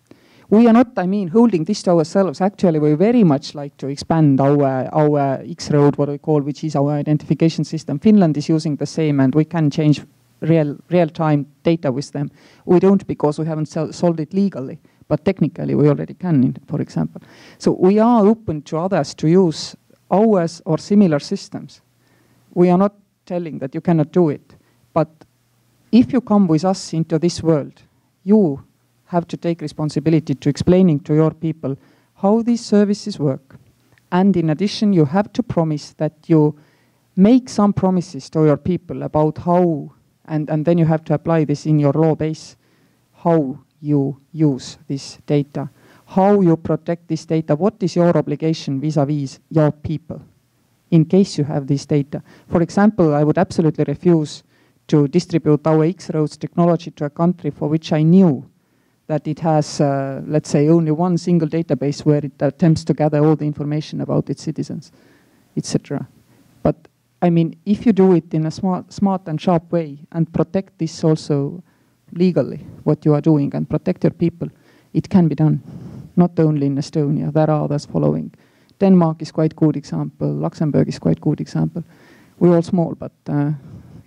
we are not, I mean, holding this to ourselves. Actually, we very much like to expand our, our X-Road, what we call, which is our identification system. Finland is using the same, and we can change real, real-time data with them. We don't because we haven't solved it legally, but technically we already can, for example. So we are open to others to use ours or similar systems. We are not telling that you cannot do it, but if you come with us into this world, you have to take responsibility to explaining to your people how these services work. And in addition, you have to promise that you make some promises to your people about how, and, and then you have to apply this in your law base, how you use this data, how you protect this data, what is your obligation vis-a-vis -vis your people in case you have this data. For example, I would absolutely refuse to distribute our X-Roads technology to a country for which I knew that it has, uh, let's say, only one single database where it attempts to gather all the information about its citizens, etc. But I mean, if you do it in a smart, smart and sharp way and protect this also legally, what you are doing, and protect your people, it can be done. Not only in Estonia, there are others following. Denmark is quite good example. Luxembourg is quite good example. We're all small, but uh,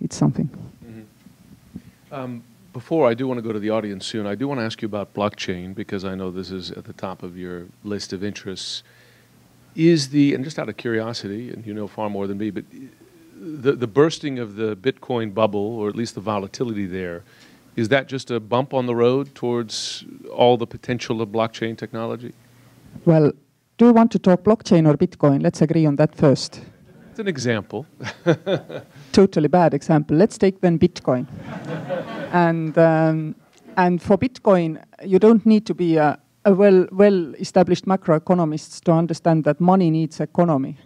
it's something. Mm -hmm. um, before I do want to go to the audience soon, I do want to ask you about blockchain because I know this is at the top of your list of interests. Is the, and just out of curiosity, and you know far more than me, but the, the bursting of the Bitcoin bubble, or at least the volatility there, is that just a bump on the road towards all the potential of blockchain technology? Well, do you want to talk blockchain or Bitcoin? Let's agree on that first. It's an example. totally bad example. Let's take then Bitcoin. and um, and for Bitcoin, you don't need to be a, a well well established macroeconomist to understand that money needs economy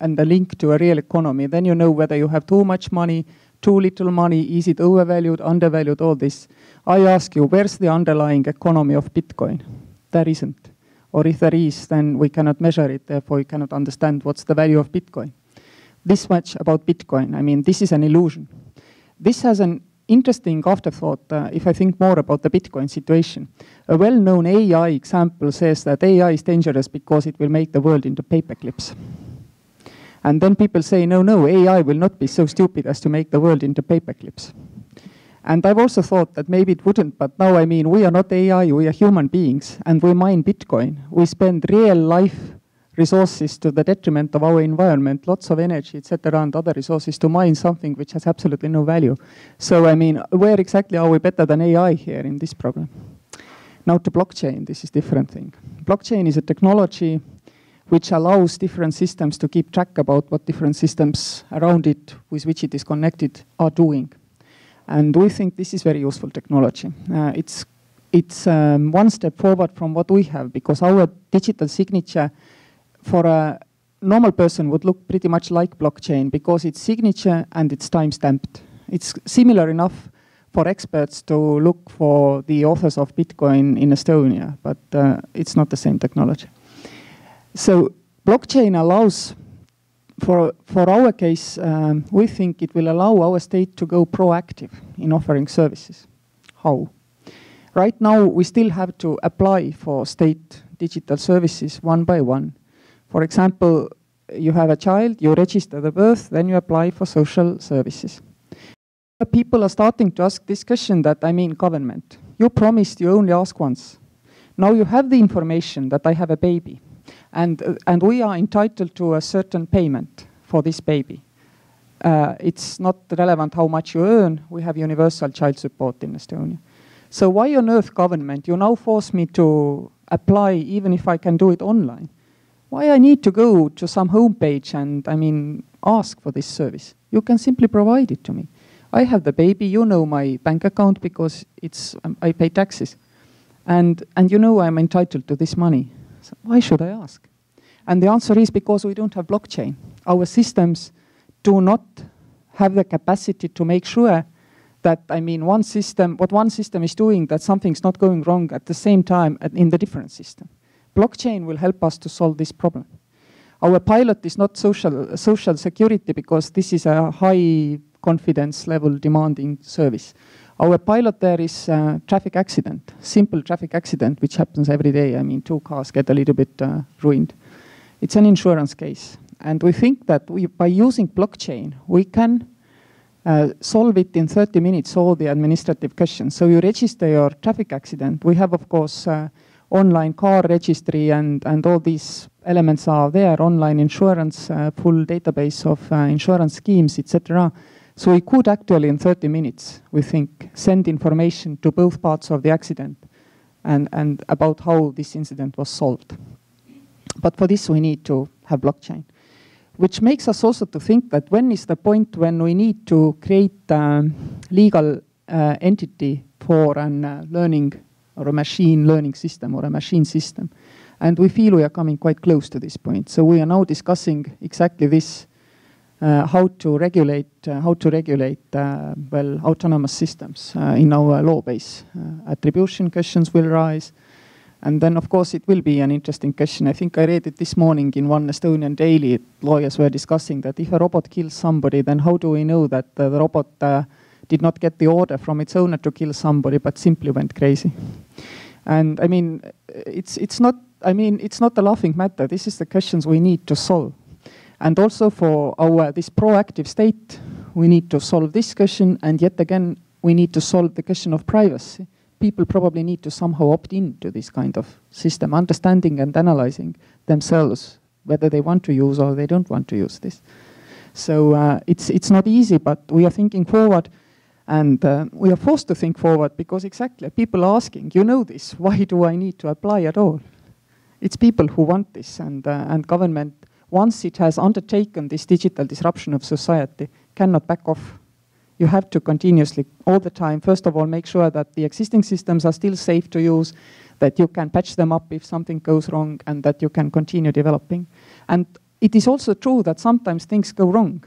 and a link to a real economy. Then you know whether you have too much money, too little money, is it overvalued, undervalued, all this. I ask you, where's the underlying economy of Bitcoin? There isn't. Or if there is, then we cannot measure it, therefore we cannot understand what's the value of Bitcoin this much about Bitcoin. I mean, this is an illusion. This has an interesting afterthought uh, if I think more about the Bitcoin situation. A well-known AI example says that AI is dangerous because it will make the world into paperclips. And then people say, no, no, AI will not be so stupid as to make the world into paperclips. And I've also thought that maybe it wouldn't, but now I mean, we are not AI, we are human beings, and we mine Bitcoin. We spend real life resources to the detriment of our environment, lots of energy, etc., and other resources to mine something which has absolutely no value. So, I mean, where exactly are we better than AI here in this problem? Now to blockchain, this is a different thing. Blockchain is a technology which allows different systems to keep track about what different systems around it with which it is connected are doing. And we think this is very useful technology. Uh, it's it's um, one step forward from what we have because our digital signature for a normal person would look pretty much like blockchain because it's signature and it's time stamped. It's similar enough for experts to look for the authors of Bitcoin in Estonia, but uh, it's not the same technology. So blockchain allows, for, for our case, um, we think it will allow our state to go proactive in offering services. How? Right now, we still have to apply for state digital services one by one. For example, you have a child, you register the birth, then you apply for social services. People are starting to ask this question that, I mean, government, you promised you only ask once. Now you have the information that I have a baby, and, uh, and we are entitled to a certain payment for this baby. Uh, it's not relevant how much you earn, we have universal child support in Estonia. So why on earth government, you now force me to apply even if I can do it online? why I need to go to some homepage and, I mean, ask for this service? You can simply provide it to me. I have the baby, you know my bank account because it's, um, I pay taxes. And, and you know I'm entitled to this money. Why should I ask? And the answer is because we don't have blockchain. Our systems do not have the capacity to make sure that, I mean, one system, what one system is doing, that something's not going wrong at the same time in the different system blockchain will help us to solve this problem. Our pilot is not social, social security because this is a high confidence level demanding service. Our pilot there is traffic accident, simple traffic accident, which happens every day. I mean, two cars get a little bit uh, ruined. It's an insurance case. And we think that we, by using blockchain, we can uh, solve it in 30 minutes, all the administrative questions. So you register your traffic accident. We have, of course, uh, online car registry and, and all these elements are there, online insurance, uh, full database of uh, insurance schemes, etc. So we could actually, in 30 minutes, we think, send information to both parts of the accident and, and about how this incident was solved. But for this, we need to have blockchain, which makes us also to think that when is the point when we need to create a um, legal uh, entity for a uh, learning or a machine learning system or a machine system. And we feel we are coming quite close to this point. So we are now discussing exactly this, how to regulate, uh, how to regulate, uh, well, autonomous systems uh, in our law base. Uh, attribution questions will rise. And then, of course, it will be an interesting question. I think I read it this morning in one Estonian daily. Lawyers were discussing that if a robot kills somebody, then how do we know that the robot uh, did not get the order from its owner to kill somebody, but simply went crazy? And I mean, it's, it's not, I mean, it's not a laughing matter. This is the questions we need to solve. And also for our, this proactive state, we need to solve this question. And yet again, we need to solve the question of privacy. People probably need to somehow opt in to this kind of system, understanding and analyzing themselves whether they want to use or they don't want to use this. So uh, it's, it's not easy, but we are thinking forward. And uh, we are forced to think forward because exactly people are asking, you know this, why do I need to apply at all? It's people who want this and, uh, and government, once it has undertaken this digital disruption of society, cannot back off. You have to continuously, all the time, first of all, make sure that the existing systems are still safe to use, that you can patch them up if something goes wrong, and that you can continue developing. And it is also true that sometimes things go wrong.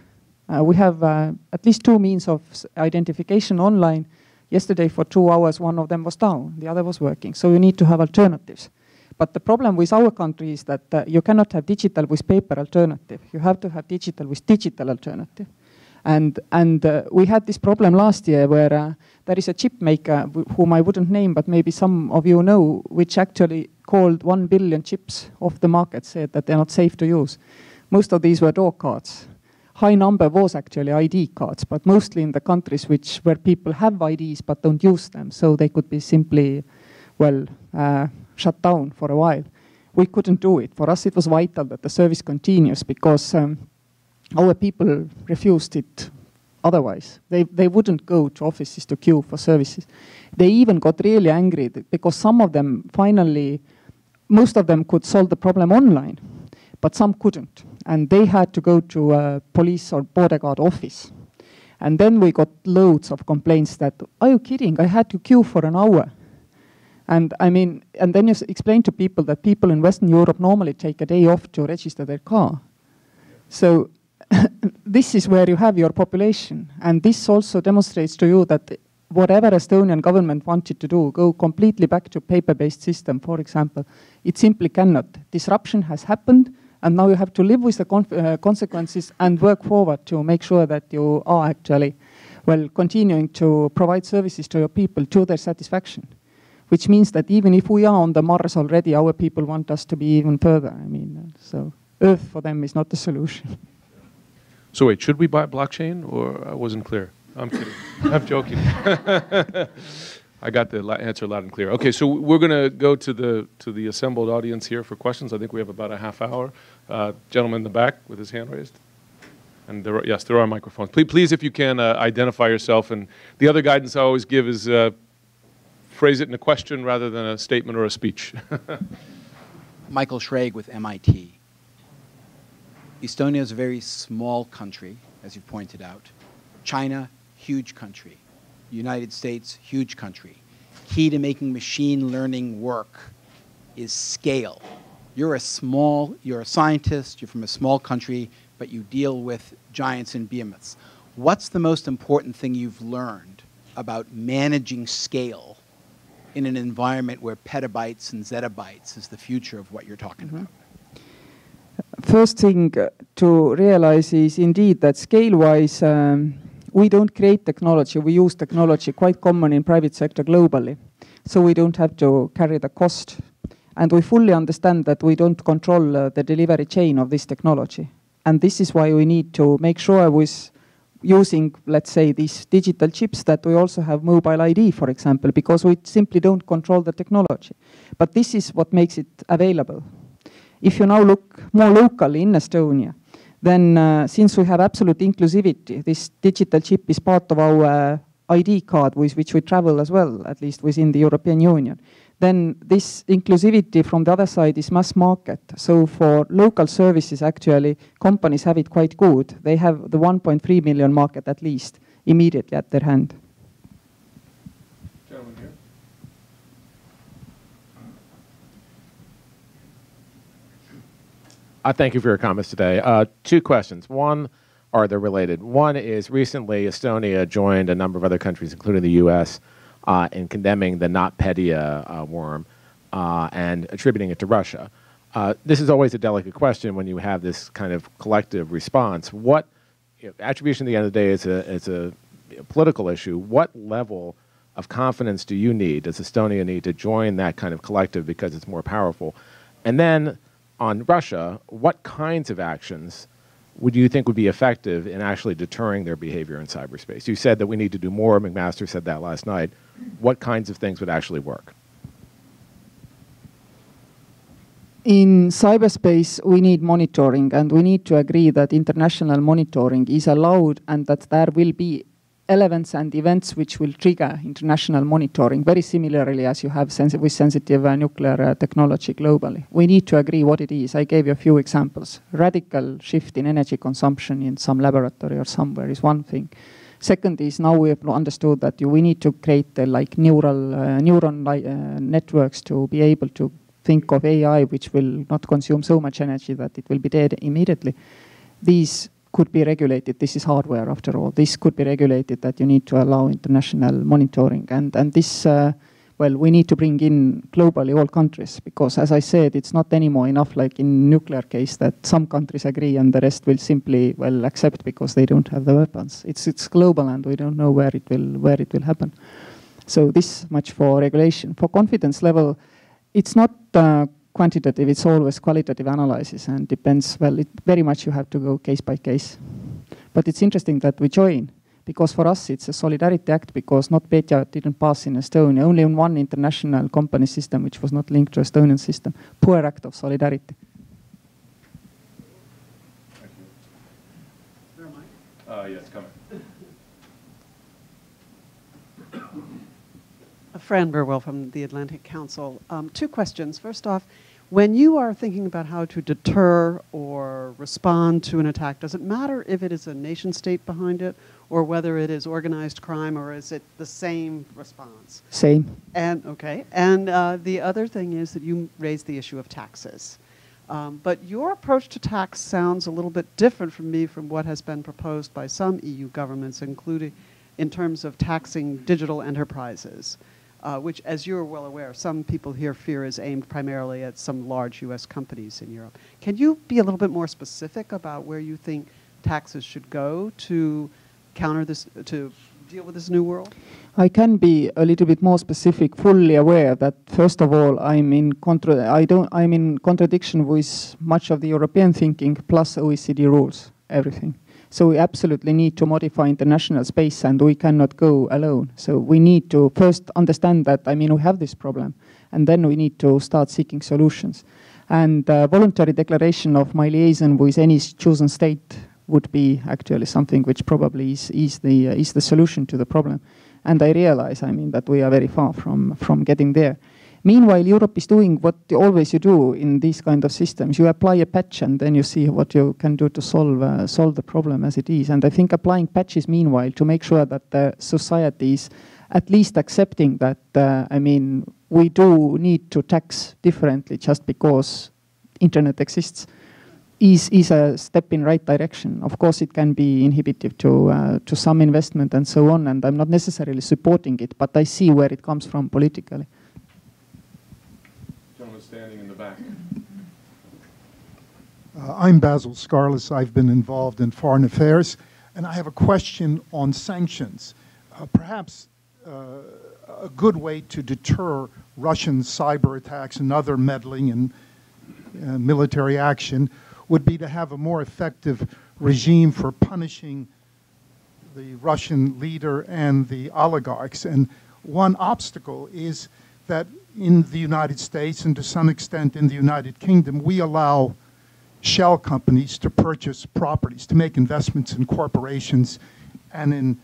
Uh, we have uh, at least two means of identification online. Yesterday, for two hours, one of them was down, the other was working. So you need to have alternatives. But the problem with our country is that uh, you cannot have digital with paper alternative. You have to have digital with digital alternative. And, and uh, we had this problem last year where uh, there is a chip maker whom I wouldn't name, but maybe some of you know, which actually called one billion chips off the market, said that they're not safe to use. Most of these were door cards high number was actually ID cards, but mostly in the countries which where people have IDs but don't use them, so they could be simply, well, uh, shut down for a while. We couldn't do it. For us, it was vital that the service continues because um, our people refused it otherwise. They, they wouldn't go to offices to queue for services. They even got really angry because some of them finally, most of them could solve the problem online, but some couldn't and they had to go to a police or border guard office. And then we got loads of complaints that, are you kidding? I had to queue for an hour. And I mean, and then you explain to people that people in Western Europe normally take a day off to register their car. So this is where you have your population. And this also demonstrates to you that whatever Estonian government wanted to do, go completely back to paper-based system, for example, it simply cannot. Disruption has happened and now you have to live with the uh, consequences and work forward to make sure that you are actually, well, continuing to provide services to your people to their satisfaction. Which means that even if we are on the Mars already, our people want us to be even further. I mean, uh, so Earth for them is not the solution. So wait, should we buy blockchain, or I wasn't clear? I'm kidding. I'm joking. I got the answer loud and clear. Okay, so we're going to go to the to the assembled audience here for questions. I think we have about a half hour. Uh, gentleman in the back with his hand raised. And there are, yes, there are microphones. Please, please if you can, uh, identify yourself. And the other guidance I always give is uh, phrase it in a question rather than a statement or a speech. Michael Schrage with MIT. Estonia is a very small country, as you pointed out. China, huge country. United States, huge country. Key to making machine learning work is scale. You're a small, you're a scientist, you're from a small country, but you deal with giants and behemoths. What's the most important thing you've learned about managing scale in an environment where petabytes and zettabytes is the future of what you're talking mm -hmm. about? First thing to realize is indeed that scale-wise, um, we don't create technology, we use technology quite common in private sector globally. So we don't have to carry the cost. And we fully understand that we don't control uh, the delivery chain of this technology. And this is why we need to make sure with using, let's say, these digital chips that we also have mobile ID, for example, because we simply don't control the technology. But this is what makes it available. If you now look more locally in Estonia, then uh, since we have absolute inclusivity, this digital chip is part of our uh, ID card with which we travel as well, at least within the European Union. Then this inclusivity from the other side is mass market. So for local services, actually, companies have it quite good. They have the 1.3 million market at least immediately at their hand. Gentleman here. Uh, thank you for your comments today. Uh, two questions. One, are they related? One is recently Estonia joined a number of other countries, including the U.S., uh, in condemning the NotPetya uh, worm uh, and attributing it to Russia. Uh, this is always a delicate question when you have this kind of collective response. What you know, attribution at the end of the day is a, is a political issue. What level of confidence do you need, does Estonia need to join that kind of collective because it's more powerful? And then on Russia, what kinds of actions would you think would be effective in actually deterring their behavior in cyberspace? You said that we need to do more. McMaster said that last night. What kinds of things would actually work? In cyberspace, we need monitoring, and we need to agree that international monitoring is allowed and that there will be elements and events which will trigger international monitoring, very similarly as you have sensi with sensitive uh, nuclear uh, technology globally. We need to agree what it is. I gave you a few examples. Radical shift in energy consumption in some laboratory or somewhere is one thing. Second is now we have understood that we need to create uh, like neural uh, neuron uh, networks to be able to think of AI which will not consume so much energy that it will be dead immediately. These could be regulated. This is hardware after all. This could be regulated that you need to allow international monitoring. And, and this, uh, well, we need to bring in globally all countries because as I said, it's not anymore enough like in nuclear case that some countries agree and the rest will simply, well, accept because they don't have the weapons. It's, it's global and we don't know where it will, where it will happen. So this much for regulation. For confidence level, it's not uh, quantitative, it's always qualitative analysis and depends, well, it very much you have to go case by case. But it's interesting that we join because for us it's a solidarity act because NotPetya didn't pass in Estonia, only in one international company system which was not linked to Estonian system. Poor act of solidarity. Uh, yes, coming. Fran Burwell from the Atlantic Council. Um, two questions. First off, when you are thinking about how to deter or respond to an attack, does it matter if it is a nation state behind it or whether it is organized crime or is it the same response? Same. And okay. And uh, the other thing is that you raised the issue of taxes. Um, but your approach to tax sounds a little bit different from me from what has been proposed by some EU governments, including in terms of taxing digital enterprises uh, which, as you're well aware, some people here fear is aimed primarily at some large U.S. companies in Europe. Can you be a little bit more specific about where you think taxes should go to counter this, to deal with this new world? I can be a little bit more specific, fully aware that first of all, I'm in contra- I don't, I'm in contradiction with much of the European thinking plus OECD rules, everything. So we absolutely need to modify international space and we cannot go alone. So we need to first understand that, I mean, we have this problem and then we need to start seeking solutions. And uh, voluntary declaration of my liaison with any chosen state would be actually something which probably is, is, the, uh, is the solution to the problem. And I realize, I mean, that we are very far from, from getting there. Meanwhile, Europe is doing what always you do in these kind of systems. You apply a patch and then you see what you can do to solve, uh, solve the problem as it is. And I think applying patches meanwhile to make sure that the society is at least accepting that, uh, I mean, we do need to tax differently just because internet exists is, is a step in right direction. Of course, it can be inhibitive to, uh, to some investment and so on, and I'm not necessarily supporting it, but I see where it comes from politically standing in the back. Uh, I'm Basil Scarlis. I've been involved in foreign affairs. And I have a question on sanctions. Uh, perhaps uh, a good way to deter Russian cyber attacks and other meddling and uh, military action would be to have a more effective regime for punishing the Russian leader and the oligarchs. And one obstacle is that in the United States and to some extent in the United Kingdom, we allow shell companies to purchase properties, to make investments in corporations and in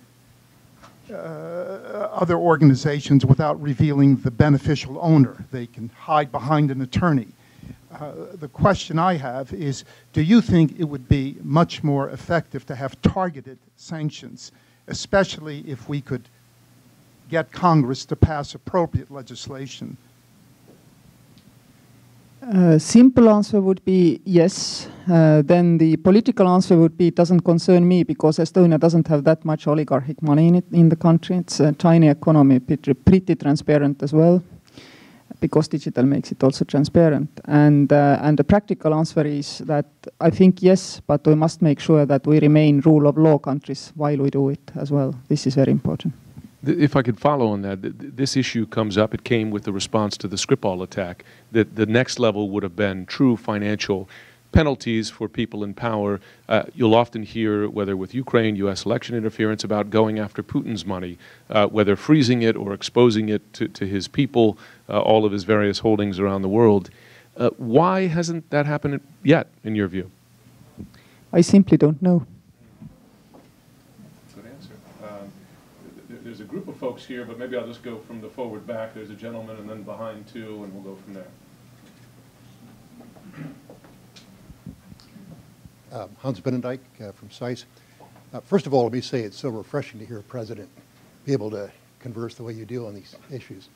uh, other organizations without revealing the beneficial owner. They can hide behind an attorney. Uh, the question I have is, do you think it would be much more effective to have targeted sanctions, especially if we could get Congress to pass appropriate legislation? Uh, simple answer would be yes. Uh, then the political answer would be it doesn't concern me because Estonia doesn't have that much oligarchic money in it in the country. It's a tiny economy, pretty, pretty transparent as well because digital makes it also transparent. And, uh, and the practical answer is that I think yes, but we must make sure that we remain rule of law countries while we do it as well. This is very important. If I could follow on that, this issue comes up. It came with the response to the Skripal attack. That the next level would have been true financial penalties for people in power. Uh, you'll often hear, whether with Ukraine, U.S. election interference, about going after Putin's money, uh, whether freezing it or exposing it to, to his people, uh, all of his various holdings around the world. Uh, why hasn't that happened yet, in your view? I simply don't know. Good answer. Um, there's a group of folks here, but maybe I'll just go from the forward back. There's a gentleman and then behind two, and we'll go from there. Uh, Hans Binnendijk uh, from SAIS. Uh, first of all, let me say it's so refreshing to hear a president be able to converse the way you do on these issues.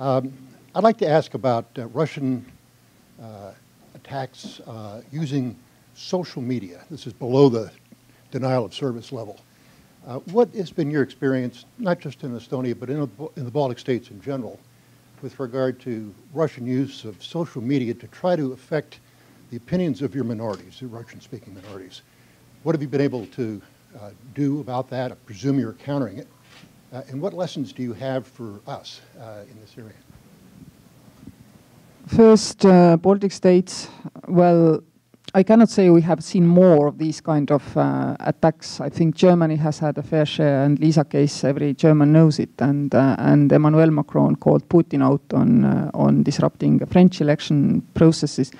Um, I'd like to ask about uh, Russian uh, attacks using social media. This is below the denial of service level. What has been your experience, not just in Estonia, but in, in the Baltic states in general, with regard to Russian use of social media to try to affect the opinions of your minorities, the Russian-speaking minorities. What have you been able to uh, do about that? I presume you're countering it. Uh, and what lessons do you have for us uh, in this area? First, uh, Baltic states, well, I cannot say we have seen more of these kind of uh, attacks. I think Germany has had a fair share, and Lisa case, every German knows it. And uh, and Emmanuel Macron called Putin out on uh, on disrupting French election processes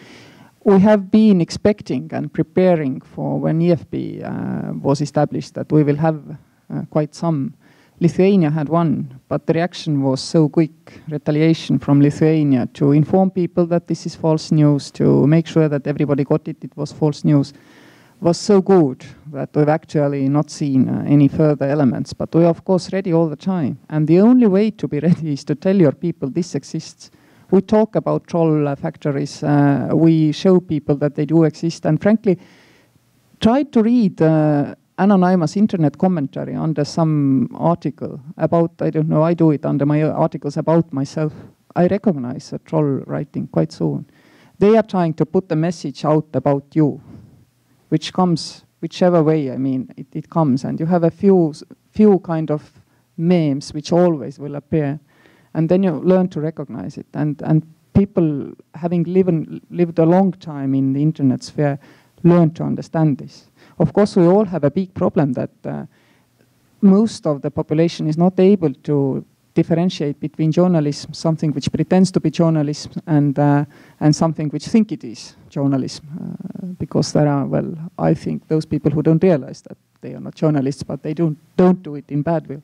we have been expecting and preparing for when EFP uh, was established that we will have uh, quite some. Lithuania had one, but the reaction was so quick, retaliation from Lithuania to inform people that this is false news, to make sure that everybody got it, it was false news, was so good that we've actually not seen uh, any further elements. But we're of course ready all the time. And the only way to be ready is to tell your people this exists we talk about troll factories. Uh, we show people that they do exist. And frankly, try to read uh, anonymous internet commentary under some article about, I don't know, I do it under my articles about myself. I recognize a troll writing quite soon. They are trying to put the message out about you, which comes whichever way, I mean, it, it comes. And you have a few, few kind of memes which always will appear and then you learn to recognize it. And, and people having lived, lived a long time in the internet sphere learn to understand this. Of course, we all have a big problem that uh, most of the population is not able to differentiate between journalism, something which pretends to be journalism, and uh, and something which think it is journalism, uh, because there are well, I think those people who don't realize that they are not journalists, but they don't don't do it in bad will.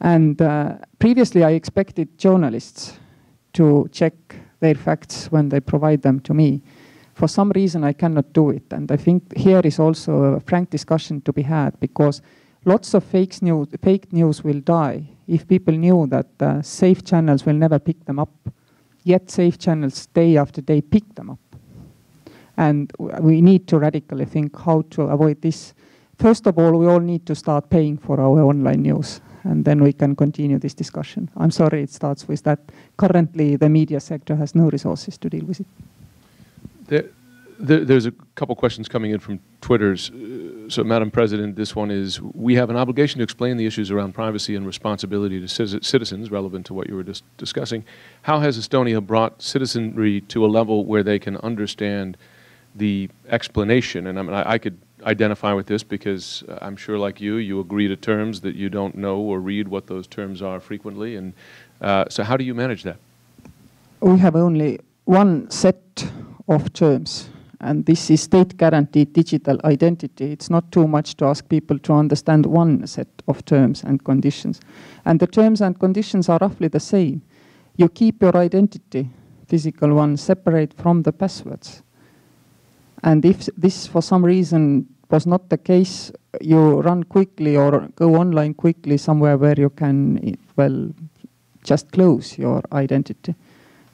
And uh, previously, I expected journalists to check their facts when they provide them to me. For some reason, I cannot do it. And I think here is also a frank discussion to be had because lots of fake news, fake news will die if people knew that uh, safe channels will never pick them up. Yet safe channels day after day pick them up. And we need to radically think how to avoid this. First of all, we all need to start paying for our online news and then we can continue this discussion. I'm sorry it starts with that. Currently, the media sector has no resources to deal with it. There, There, there's a couple questions coming in from Twitter's. Uh, so, Madam President, this one is we have an obligation to explain the issues around privacy and responsibility to citizens relevant to what you were just discussing. How has Estonia brought citizenry to a level where they can understand the explanation? And I mean, I, I could identify with this because uh, I'm sure, like you, you agree to terms that you don't know or read what those terms are frequently. And uh, so, how do you manage that? We have only one set of terms and this is state guaranteed digital identity. It's not too much to ask people to understand one set of terms and conditions. And the terms and conditions are roughly the same. You keep your identity, physical one, separate from the passwords. And if this for some reason was not the case, you run quickly or go online quickly somewhere where you can, well, just close your identity.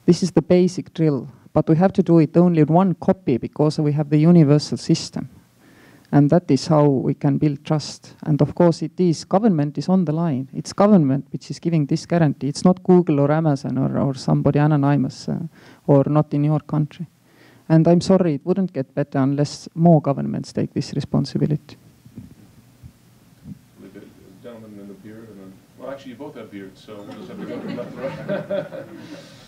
This is the basic drill but we have to do it only one copy because we have the universal system. And that is how we can build trust. And of course, it is government is on the line. It's government which is giving this guarantee. It's not Google or Amazon or, or somebody anonymous uh, or not in your country. And I'm sorry, it wouldn't get better unless more governments take this responsibility. In the beard, and then, well, actually, you both have beards, so we'll just have to go from left.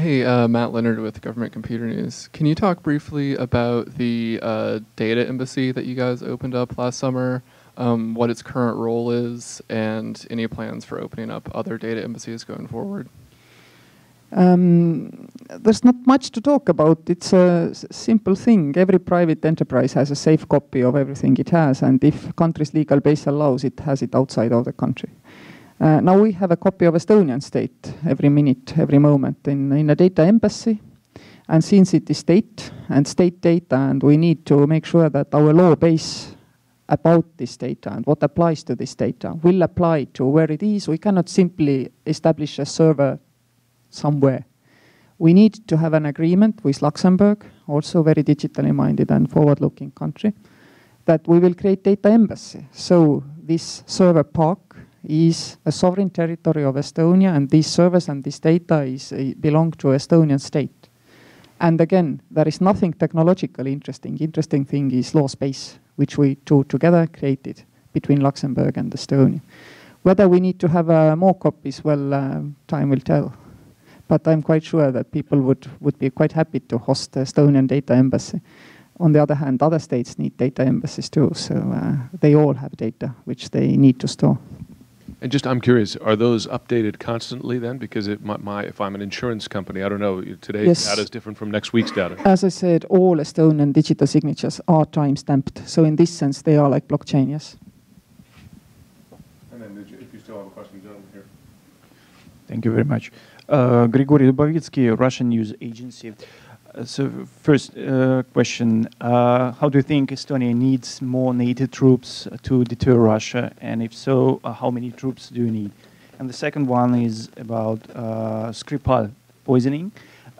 Hey, uh, Matt Leonard with Government Computer News. Can you talk briefly about the uh, data embassy that you guys opened up last summer, um, what its current role is, and any plans for opening up other data embassies going forward? Um, there's not much to talk about. It's a simple thing. Every private enterprise has a safe copy of everything it has, and if country's legal base allows, it has it outside of the country. Uh, now we have a copy of Estonian state every minute, every moment in, in a data embassy. And since it is state and state data, and we need to make sure that our law base about this data and what applies to this data will apply to where it is. We cannot simply establish a server somewhere. We need to have an agreement with Luxembourg, also very digitally minded and forward-looking country, that we will create data embassy. So this server park is a sovereign territory of Estonia, and these servers and this data is, uh, belong to Estonian state. And again, there is nothing technologically interesting. Interesting thing is law space, which we two together created between Luxembourg and Estonia. Whether we need to have uh, more copies, well, uh, time will tell. But I'm quite sure that people would, would be quite happy to host Estonian data embassy. On the other hand, other states need data embassies too, so uh, they all have data which they need to store. And just, I'm curious, are those updated constantly then? Because it, my, my, if I'm an insurance company, I don't know, today's yes. data is different from next week's data. As I said, all Estonian digital signatures are time-stamped. So in this sense, they are like blockchain, yes. And then if you still have a question, gentlemen here. Thank you very much. Uh, Grigory Dubovitsky, Russian news agency. Uh, so first uh, question, uh, how do you think Estonia needs more NATO troops to deter Russia? And if so, uh, how many troops do you need? And the second one is about uh, Skripal poisoning.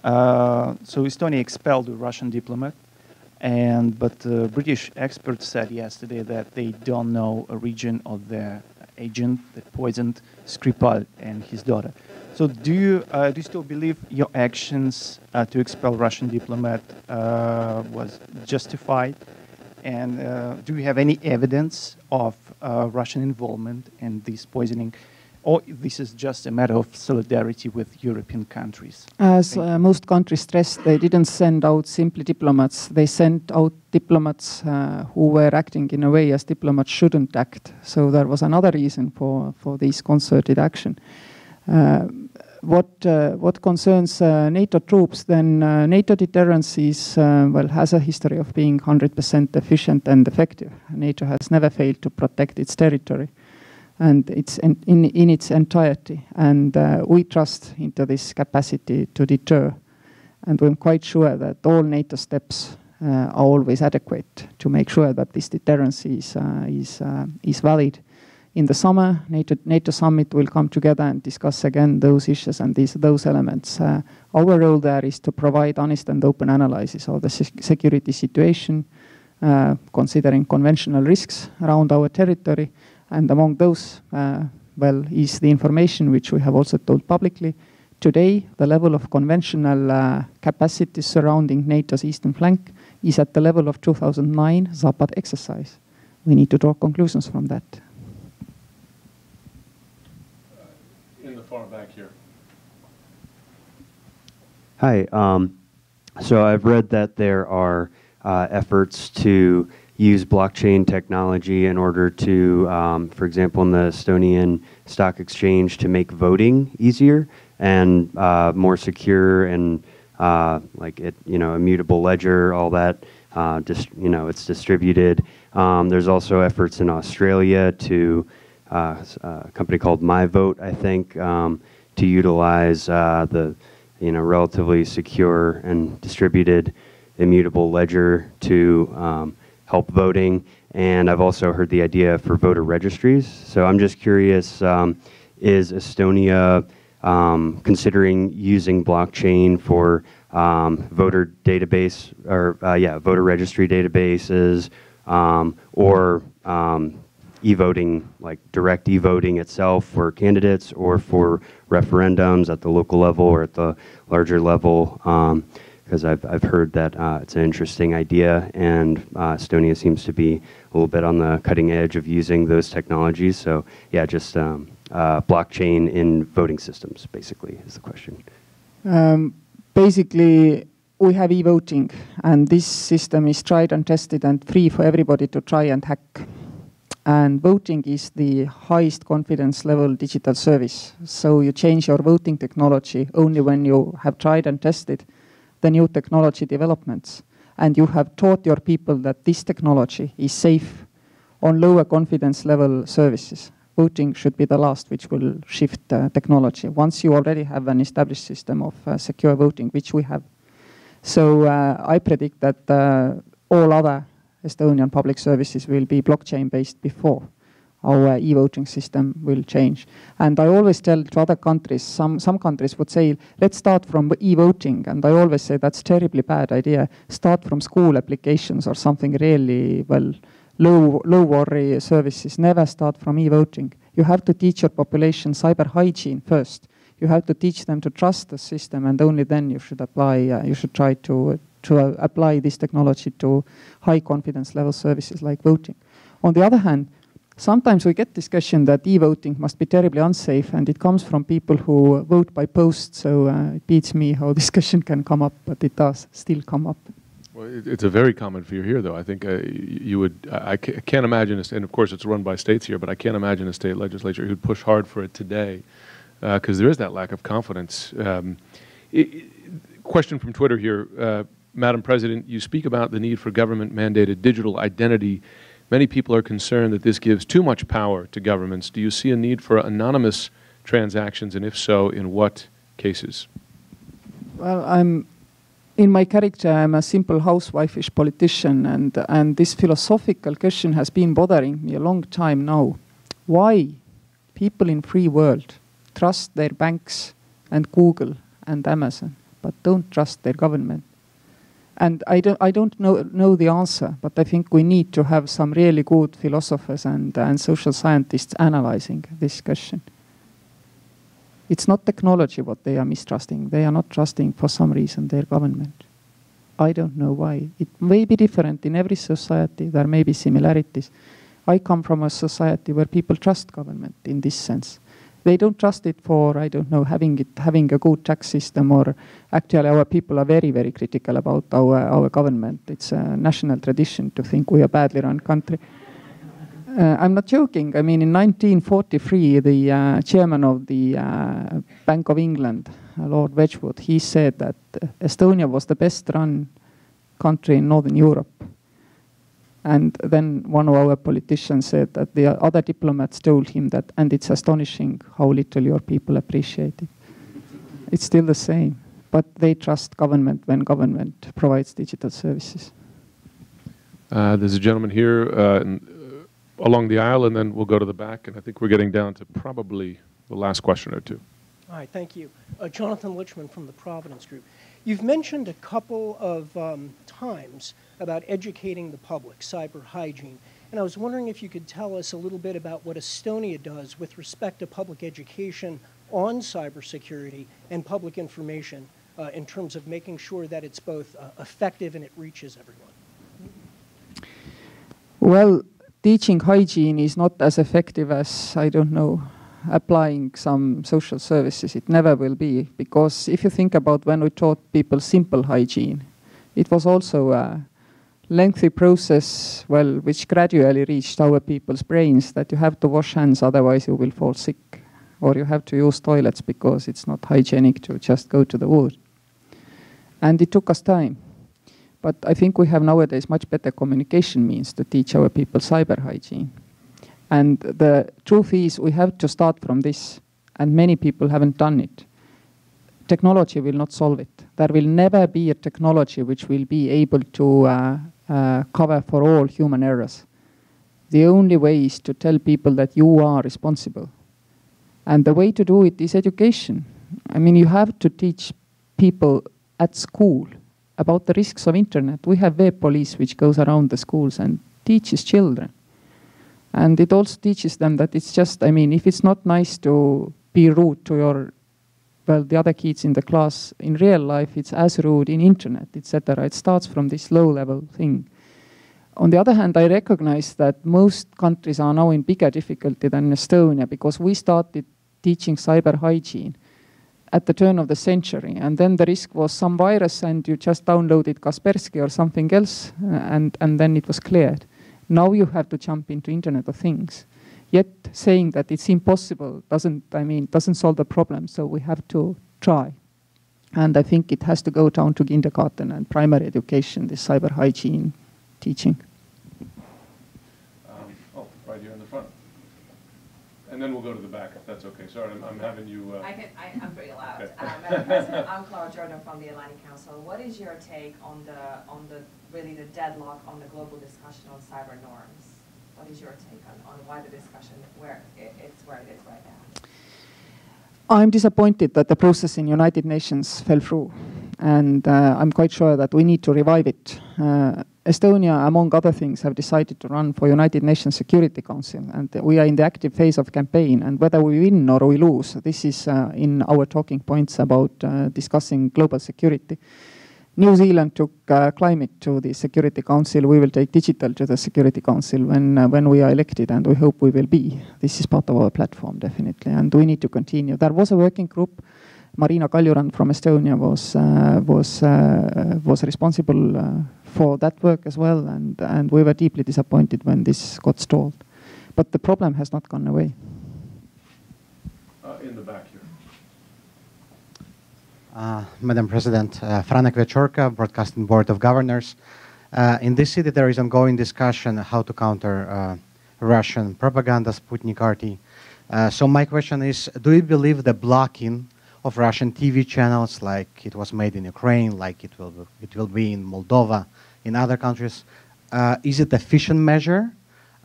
Uh, so Estonia expelled a Russian diplomat, and but the British experts said yesterday that they don't know a region of the agent that poisoned Skripal and his daughter. So do you, uh, do you still believe your actions uh, to expel Russian diplomat uh, was justified? And uh, do you have any evidence of uh, Russian involvement in this poisoning? Or this is just a matter of solidarity with European countries? As uh, most countries stressed, they didn't send out simply diplomats. They sent out diplomats who were acting in a way as diplomats shouldn't act. So there was another reason for, for this concerted action. Uh, what uh, what concerns uh, NATO troops, then NATO deterrence is well has a history of being 100% efficient and effective. NATO has never failed to protect its territory and it's in, in, in its entirety. And uh, we trust into this capacity to deter. And we're quite sure that all NATO steps uh, are always adequate to make sure that this deterrence is, uh, is, is valid in the summer, NATO, NATO summit will come together and discuss again those issues and these, those elements. Uh, our role there is to provide honest and open analysis of the security situation, uh, considering conventional risks around our territory. And among those, uh, well, is the information which we have also told publicly Today, the level of conventional uh, capacity surrounding NATO's eastern flank is at the level of 2009 Zapad exercise. We need to draw conclusions from that. In the far back here. Hi. Um, so I've read that there are uh, efforts to use blockchain technology in order to, um, for example, in the Estonian stock exchange, to make voting easier and uh, more secure and uh, like it, you know, immutable ledger, all that. Uh, just you know, it's distributed. Um, there's also efforts in Australia to a company called MyVote, I think, um, to utilize uh, the you know relatively secure and distributed immutable ledger to um, help voting. And I've also heard the idea for voter registries. So I'm just curious: um, is Estonia um, considering using blockchain for um, voter database or uh, yeah, voter registry databases, um, or um, e-voting, like direct e-voting itself for candidates, or for referendums at the local level or at the larger level. because I've, I've heard that uh, it's an interesting idea, and uh, Estonia seems to be a little bit on the cutting edge of using those technologies. So, yeah, just um, uh, blockchain in voting systems, basically, is the question. Um, basically, we have e-voting, and this system is tried and tested and free for everybody to try and hack. And voting is the highest confidence level digital service. So you change your voting technology only when you have tried and tested the new technology developments. And you have taught your people that this technology is safe on lower confidence level services voting should be the last which will shift uh, technology. Once you already have an established system of uh, secure voting, which we have. So uh, I predict that uh, all other Estonian public services will be blockchain based before our e-voting system will change. And I always tell to other countries, some, some countries would say, let's start from e-voting. And I always say that's terribly bad idea. Start from school applications or something really, well, low, low worry services never start from e-voting. You have to teach your population cyber hygiene first. You have to teach them to trust the system, and only then you should apply. Uh, you should try to to uh, apply this technology to high confidence level services like voting. On the other hand, sometimes we get discussion that e-voting must be terribly unsafe, and it comes from people who vote by post. So uh, it beats me how discussion can come up, but it does still come up. Well, it, it's a very common fear here, though. I think uh, you would, I, I can't imagine, a, and of course it's run by states here, but I can't imagine a state legislature who'd push hard for it today because uh, there is that lack of confidence. Um, it, question from Twitter here. Madam President, you speak about the need for government mandated digital identity. Many people are concerned that this gives too much power to governments. Do you see a need for anonymous transactions, and if so, in what cases? Well, I'm in my character, I'm a simple housewife-ish politician, and, and this philosophical question has been bothering me a long time now. Why people in free world trust their banks and Google and Amazon, but don't trust their government? And I don't, I don't know, know the answer, but I think we need to have some really good philosophers and, and social scientists analyzing this question. It's not technology what they are mistrusting. They are not trusting for some reason their government. I don't know why. It may be different in every society. There may be similarities. I come from a society where people trust government in this sense. They don't trust it for, I don't know, having it, having a good tax system or actually our people are very, very critical about our, our government. It's a national tradition to think we are badly run country. Uh, I'm not joking. I mean, in 1943, the uh, chairman of the uh, Bank of England, uh, Lord Wedgwood, he said that uh, Estonia was the best run country in Northern Europe. And then one of our politicians said that the other diplomats told him that, and it's astonishing how little your people appreciate it. It's still the same, but they trust government when government provides digital services. Uh, there's a gentleman here along the aisle, and then we'll go to the back. And I think we're getting down to probably the last question or two. All right, thank you. Uh, Jonathan Lichman from the Providence Group. You've mentioned a couple of um, times about educating the public, cyber hygiene. And I was wondering if you could tell us a little bit about what Estonia does with respect to public education on cybersecurity and public information uh, in terms of making sure that it's both uh, effective and it reaches everyone? Well, teaching hygiene is not as effective as, I don't know, applying some social services. It never will be, because if you think about when we taught people simple hygiene, it was also a lengthy process, well, which gradually reached our people's brains that you have to wash hands, otherwise you will fall sick, or you have to use toilets because it's not hygienic to just go to the wood. And it took us time. But I think we have nowadays much better communication means to teach our people cyber hygiene. And the truth is, we have to start from this, and many people haven't done it. Technology will not solve it. There will never be a technology which will be able to uh, uh, cover for all human errors. The only way is to tell people that you are responsible. And the way to do it is education. I mean, you have to teach people at school about the risks of internet. We have web police which goes around the schools and teaches children. And it also teaches them that it's just, I mean, if it's not nice to be rude to your, well, the other kids in the class in real life, it's as rude in internet, etc. It starts from this low level thing. On the other hand, I recognize that most countries are now in bigger difficulty than Estonia because we started teaching cyber hygiene at the turn of the century. And then the risk was some virus and you just downloaded Kaspersky or something else uh, and, and then it was cleared. Now you have to jump into Internet of Things. Yet saying that it's impossible doesn't, I mean, doesn't solve the problem. So we have to try. And I think it has to go down to kindergarten and primary education, this cyber hygiene teaching. Um, oh, right here in the front. And then we'll go to the back, if that's okay. Sorry, I'm, I'm having you. Uh, I can, I, I'm pretty loud. Okay. Uh, Madam President, I'm Clara Jordan from the Atlantic Council. What is your take on the, on the, really the deadlock on the global discussion on cyber norms? What is your take on, on why the discussion, where it, it's where it is right now? I'm disappointed that the process in United Nations fell through, and uh, I'm quite sure that we need to revive it. Uh, Estonia, among other things, have decided to run for United Nations Security Council, and we are in the active phase of campaign. And whether we win or we lose, this is uh, in our talking points about uh, discussing global security. New Zealand took uh, climate to the Security Council. We will take digital to the Security Council when uh, when we are elected, and we hope we will be. This is part of our platform, definitely, and we need to continue. There was a working group. Marina Kaljurand from Estonia was uh, was uh, was responsible uh, for that work as well, and and we were deeply disappointed when this got stalled. But the problem has not gone away. uh, in the back here. Uh, Madam President, uh, Franak Viačorka, Broadcasting Board of Governors. Uh, in this city, there is ongoing discussion how to counter uh, Russian propaganda, Sputnik RT. Uh, so my question is, do you believe the blocking of Russian TV channels, like it was made in Ukraine, like it will, it will be in Moldova, in other countries, uh, is it a efficient measure?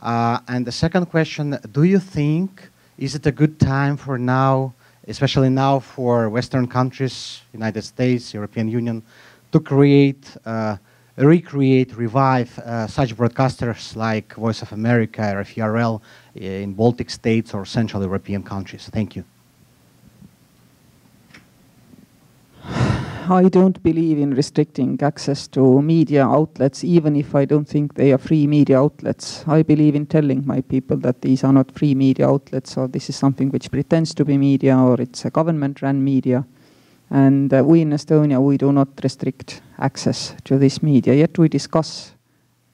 Uh, and the second question, do you think, is it a good time for now especially now for Western countries, United States, European Union, to create, uh, recreate, revive uh, such broadcasters like Voice of America, RFERL in Baltic states or Central European countries. Thank you. I don't believe in restricting access to media outlets, even if I don't think they are free media outlets. I believe in telling my people that these are not free media outlets, or this is something which pretends to be media, or it's a government-run media. And uh, we in Estonia, we do not restrict access to this media. Yet we discuss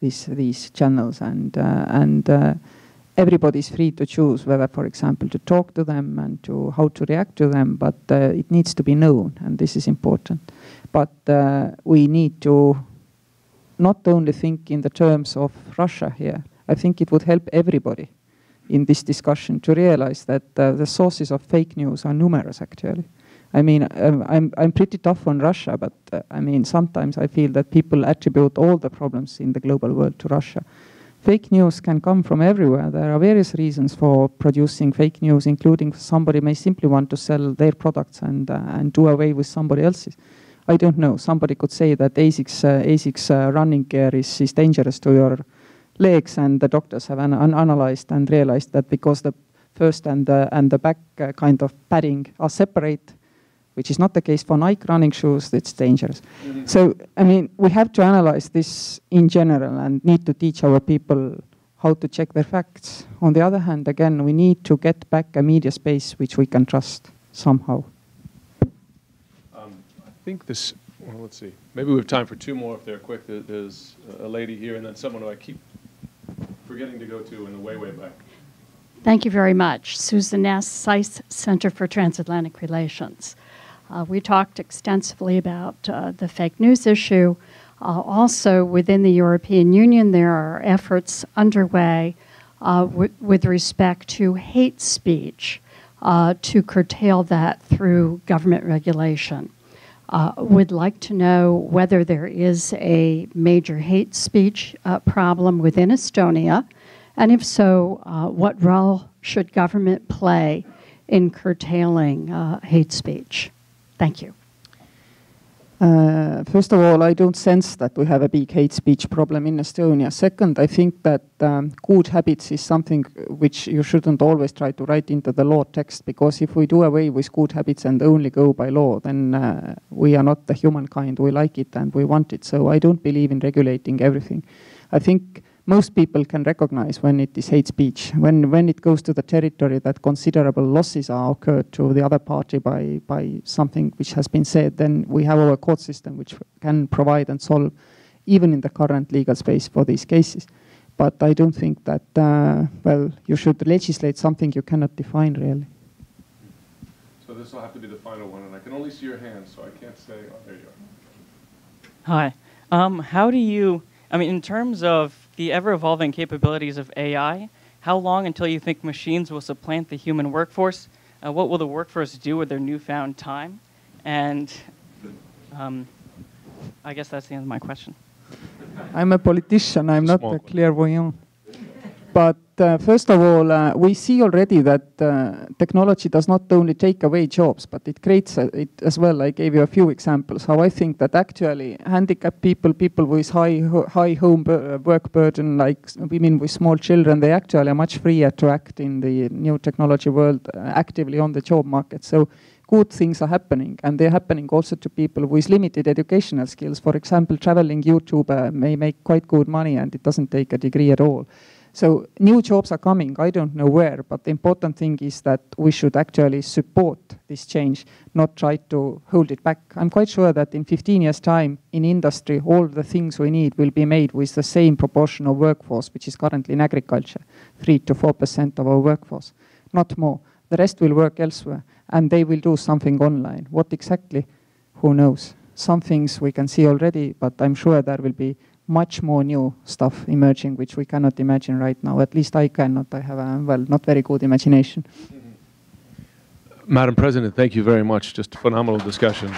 these these channels, and uh, and uh, everybody is free to choose whether, for example, to talk to them and to how to react to them, but uh, it needs to be known, and this is important. But uh, we need to not only think in the terms of Russia here. I think it would help everybody in this discussion to realize that uh, the sources of fake news are numerous, actually. I mean, um, I'm, I'm pretty tough on Russia, but uh, I mean, sometimes I feel that people attribute all the problems in the global world to Russia fake news can come from everywhere. There are various reasons for producing fake news, including somebody may simply want to sell their products and, uh, and do away with somebody else's. I don't know. Somebody could say that ASICS, uh, ASICS uh, running gear is, is dangerous to your legs, and the doctors have an, an analyzed and realized that because the first and the, and the back uh, kind of padding are separate, which is not the case for Nike running shoes, it's dangerous. Mm-hmm. So, I mean, we have to analyze this in general and need to teach our people how to check their facts. On the other hand, again, we need to get back a media space which we can trust somehow. Um, I think this, well, let's see. Maybe we have time for two more if they're quick. There's a lady here and then someone who I keep forgetting to go to in the way, way back. Thank you very much. Susan Ness, SAIS Center for Transatlantic Relations. Uh, we talked extensively about uh, the fake news issue. Uh, also, within the European Union, there are efforts underway uh, with respect to hate speech uh, to curtail that through government regulation. Uh, would like to know whether there is a major hate speech problem within Estonia, and if so, what role should government play in curtailing hate speech? Thank you. Uh, first of all, I don't sense that we have a big hate speech problem in Estonia. Second, I think that um, good habits is something which you shouldn't always try to write into the law text because if we do away with good habits and only go by law, then uh, we are not the humankind. We like it and we want it. So I don't believe in regulating everything. I think most people can recognize when it is hate speech. When, when it goes to the territory that considerable losses are occurred to the other party by, by something which has been said, then we have our court system which can provide and solve even in the current legal space for these cases. But I don't think that, uh, well, you should legislate something you cannot define really. So this will have to be the final one, and I can only see your hand, so I can't say, oh, there you are. Hi. Um, how do you, I mean, in terms of the ever evolving capabilities of AI, how long until you think machines will supplant the human workforce? Uh, what will the workforce do with their newfound time? And um, I guess that's the end of my question. I'm a politician, I'm not a clairvoyant. But uh, first of all, uh, we see already that uh, technology does not only take away jobs, but it creates uh, it as well. I gave you a few examples how I think that actually handicapped people, people with high high home uh, work burden, like women with small children, they actually are much freer to act in the new technology world uh, actively on the job market. So good things are happening, and they're happening also to people with limited educational skills. For example, traveling YouTuber may make quite good money, and it doesn't take a degree at all. So new jobs are coming. I don't know where, but the important thing is that we should actually support this change, not try to hold it back. I'm quite sure that in 15 years' time, in industry, all the things we need will be made with the same proportion of workforce, which is currently in agriculture, three to four percent of our workforce, not more. The rest will work elsewhere, and they will do something online. What exactly? Who knows? Some things we can see already, but I'm sure there will be much more new stuff emerging which we cannot imagine right now. At least I cannot. I have a, well, not very good imagination. Madam President, thank you very much. Just phenomenal discussion.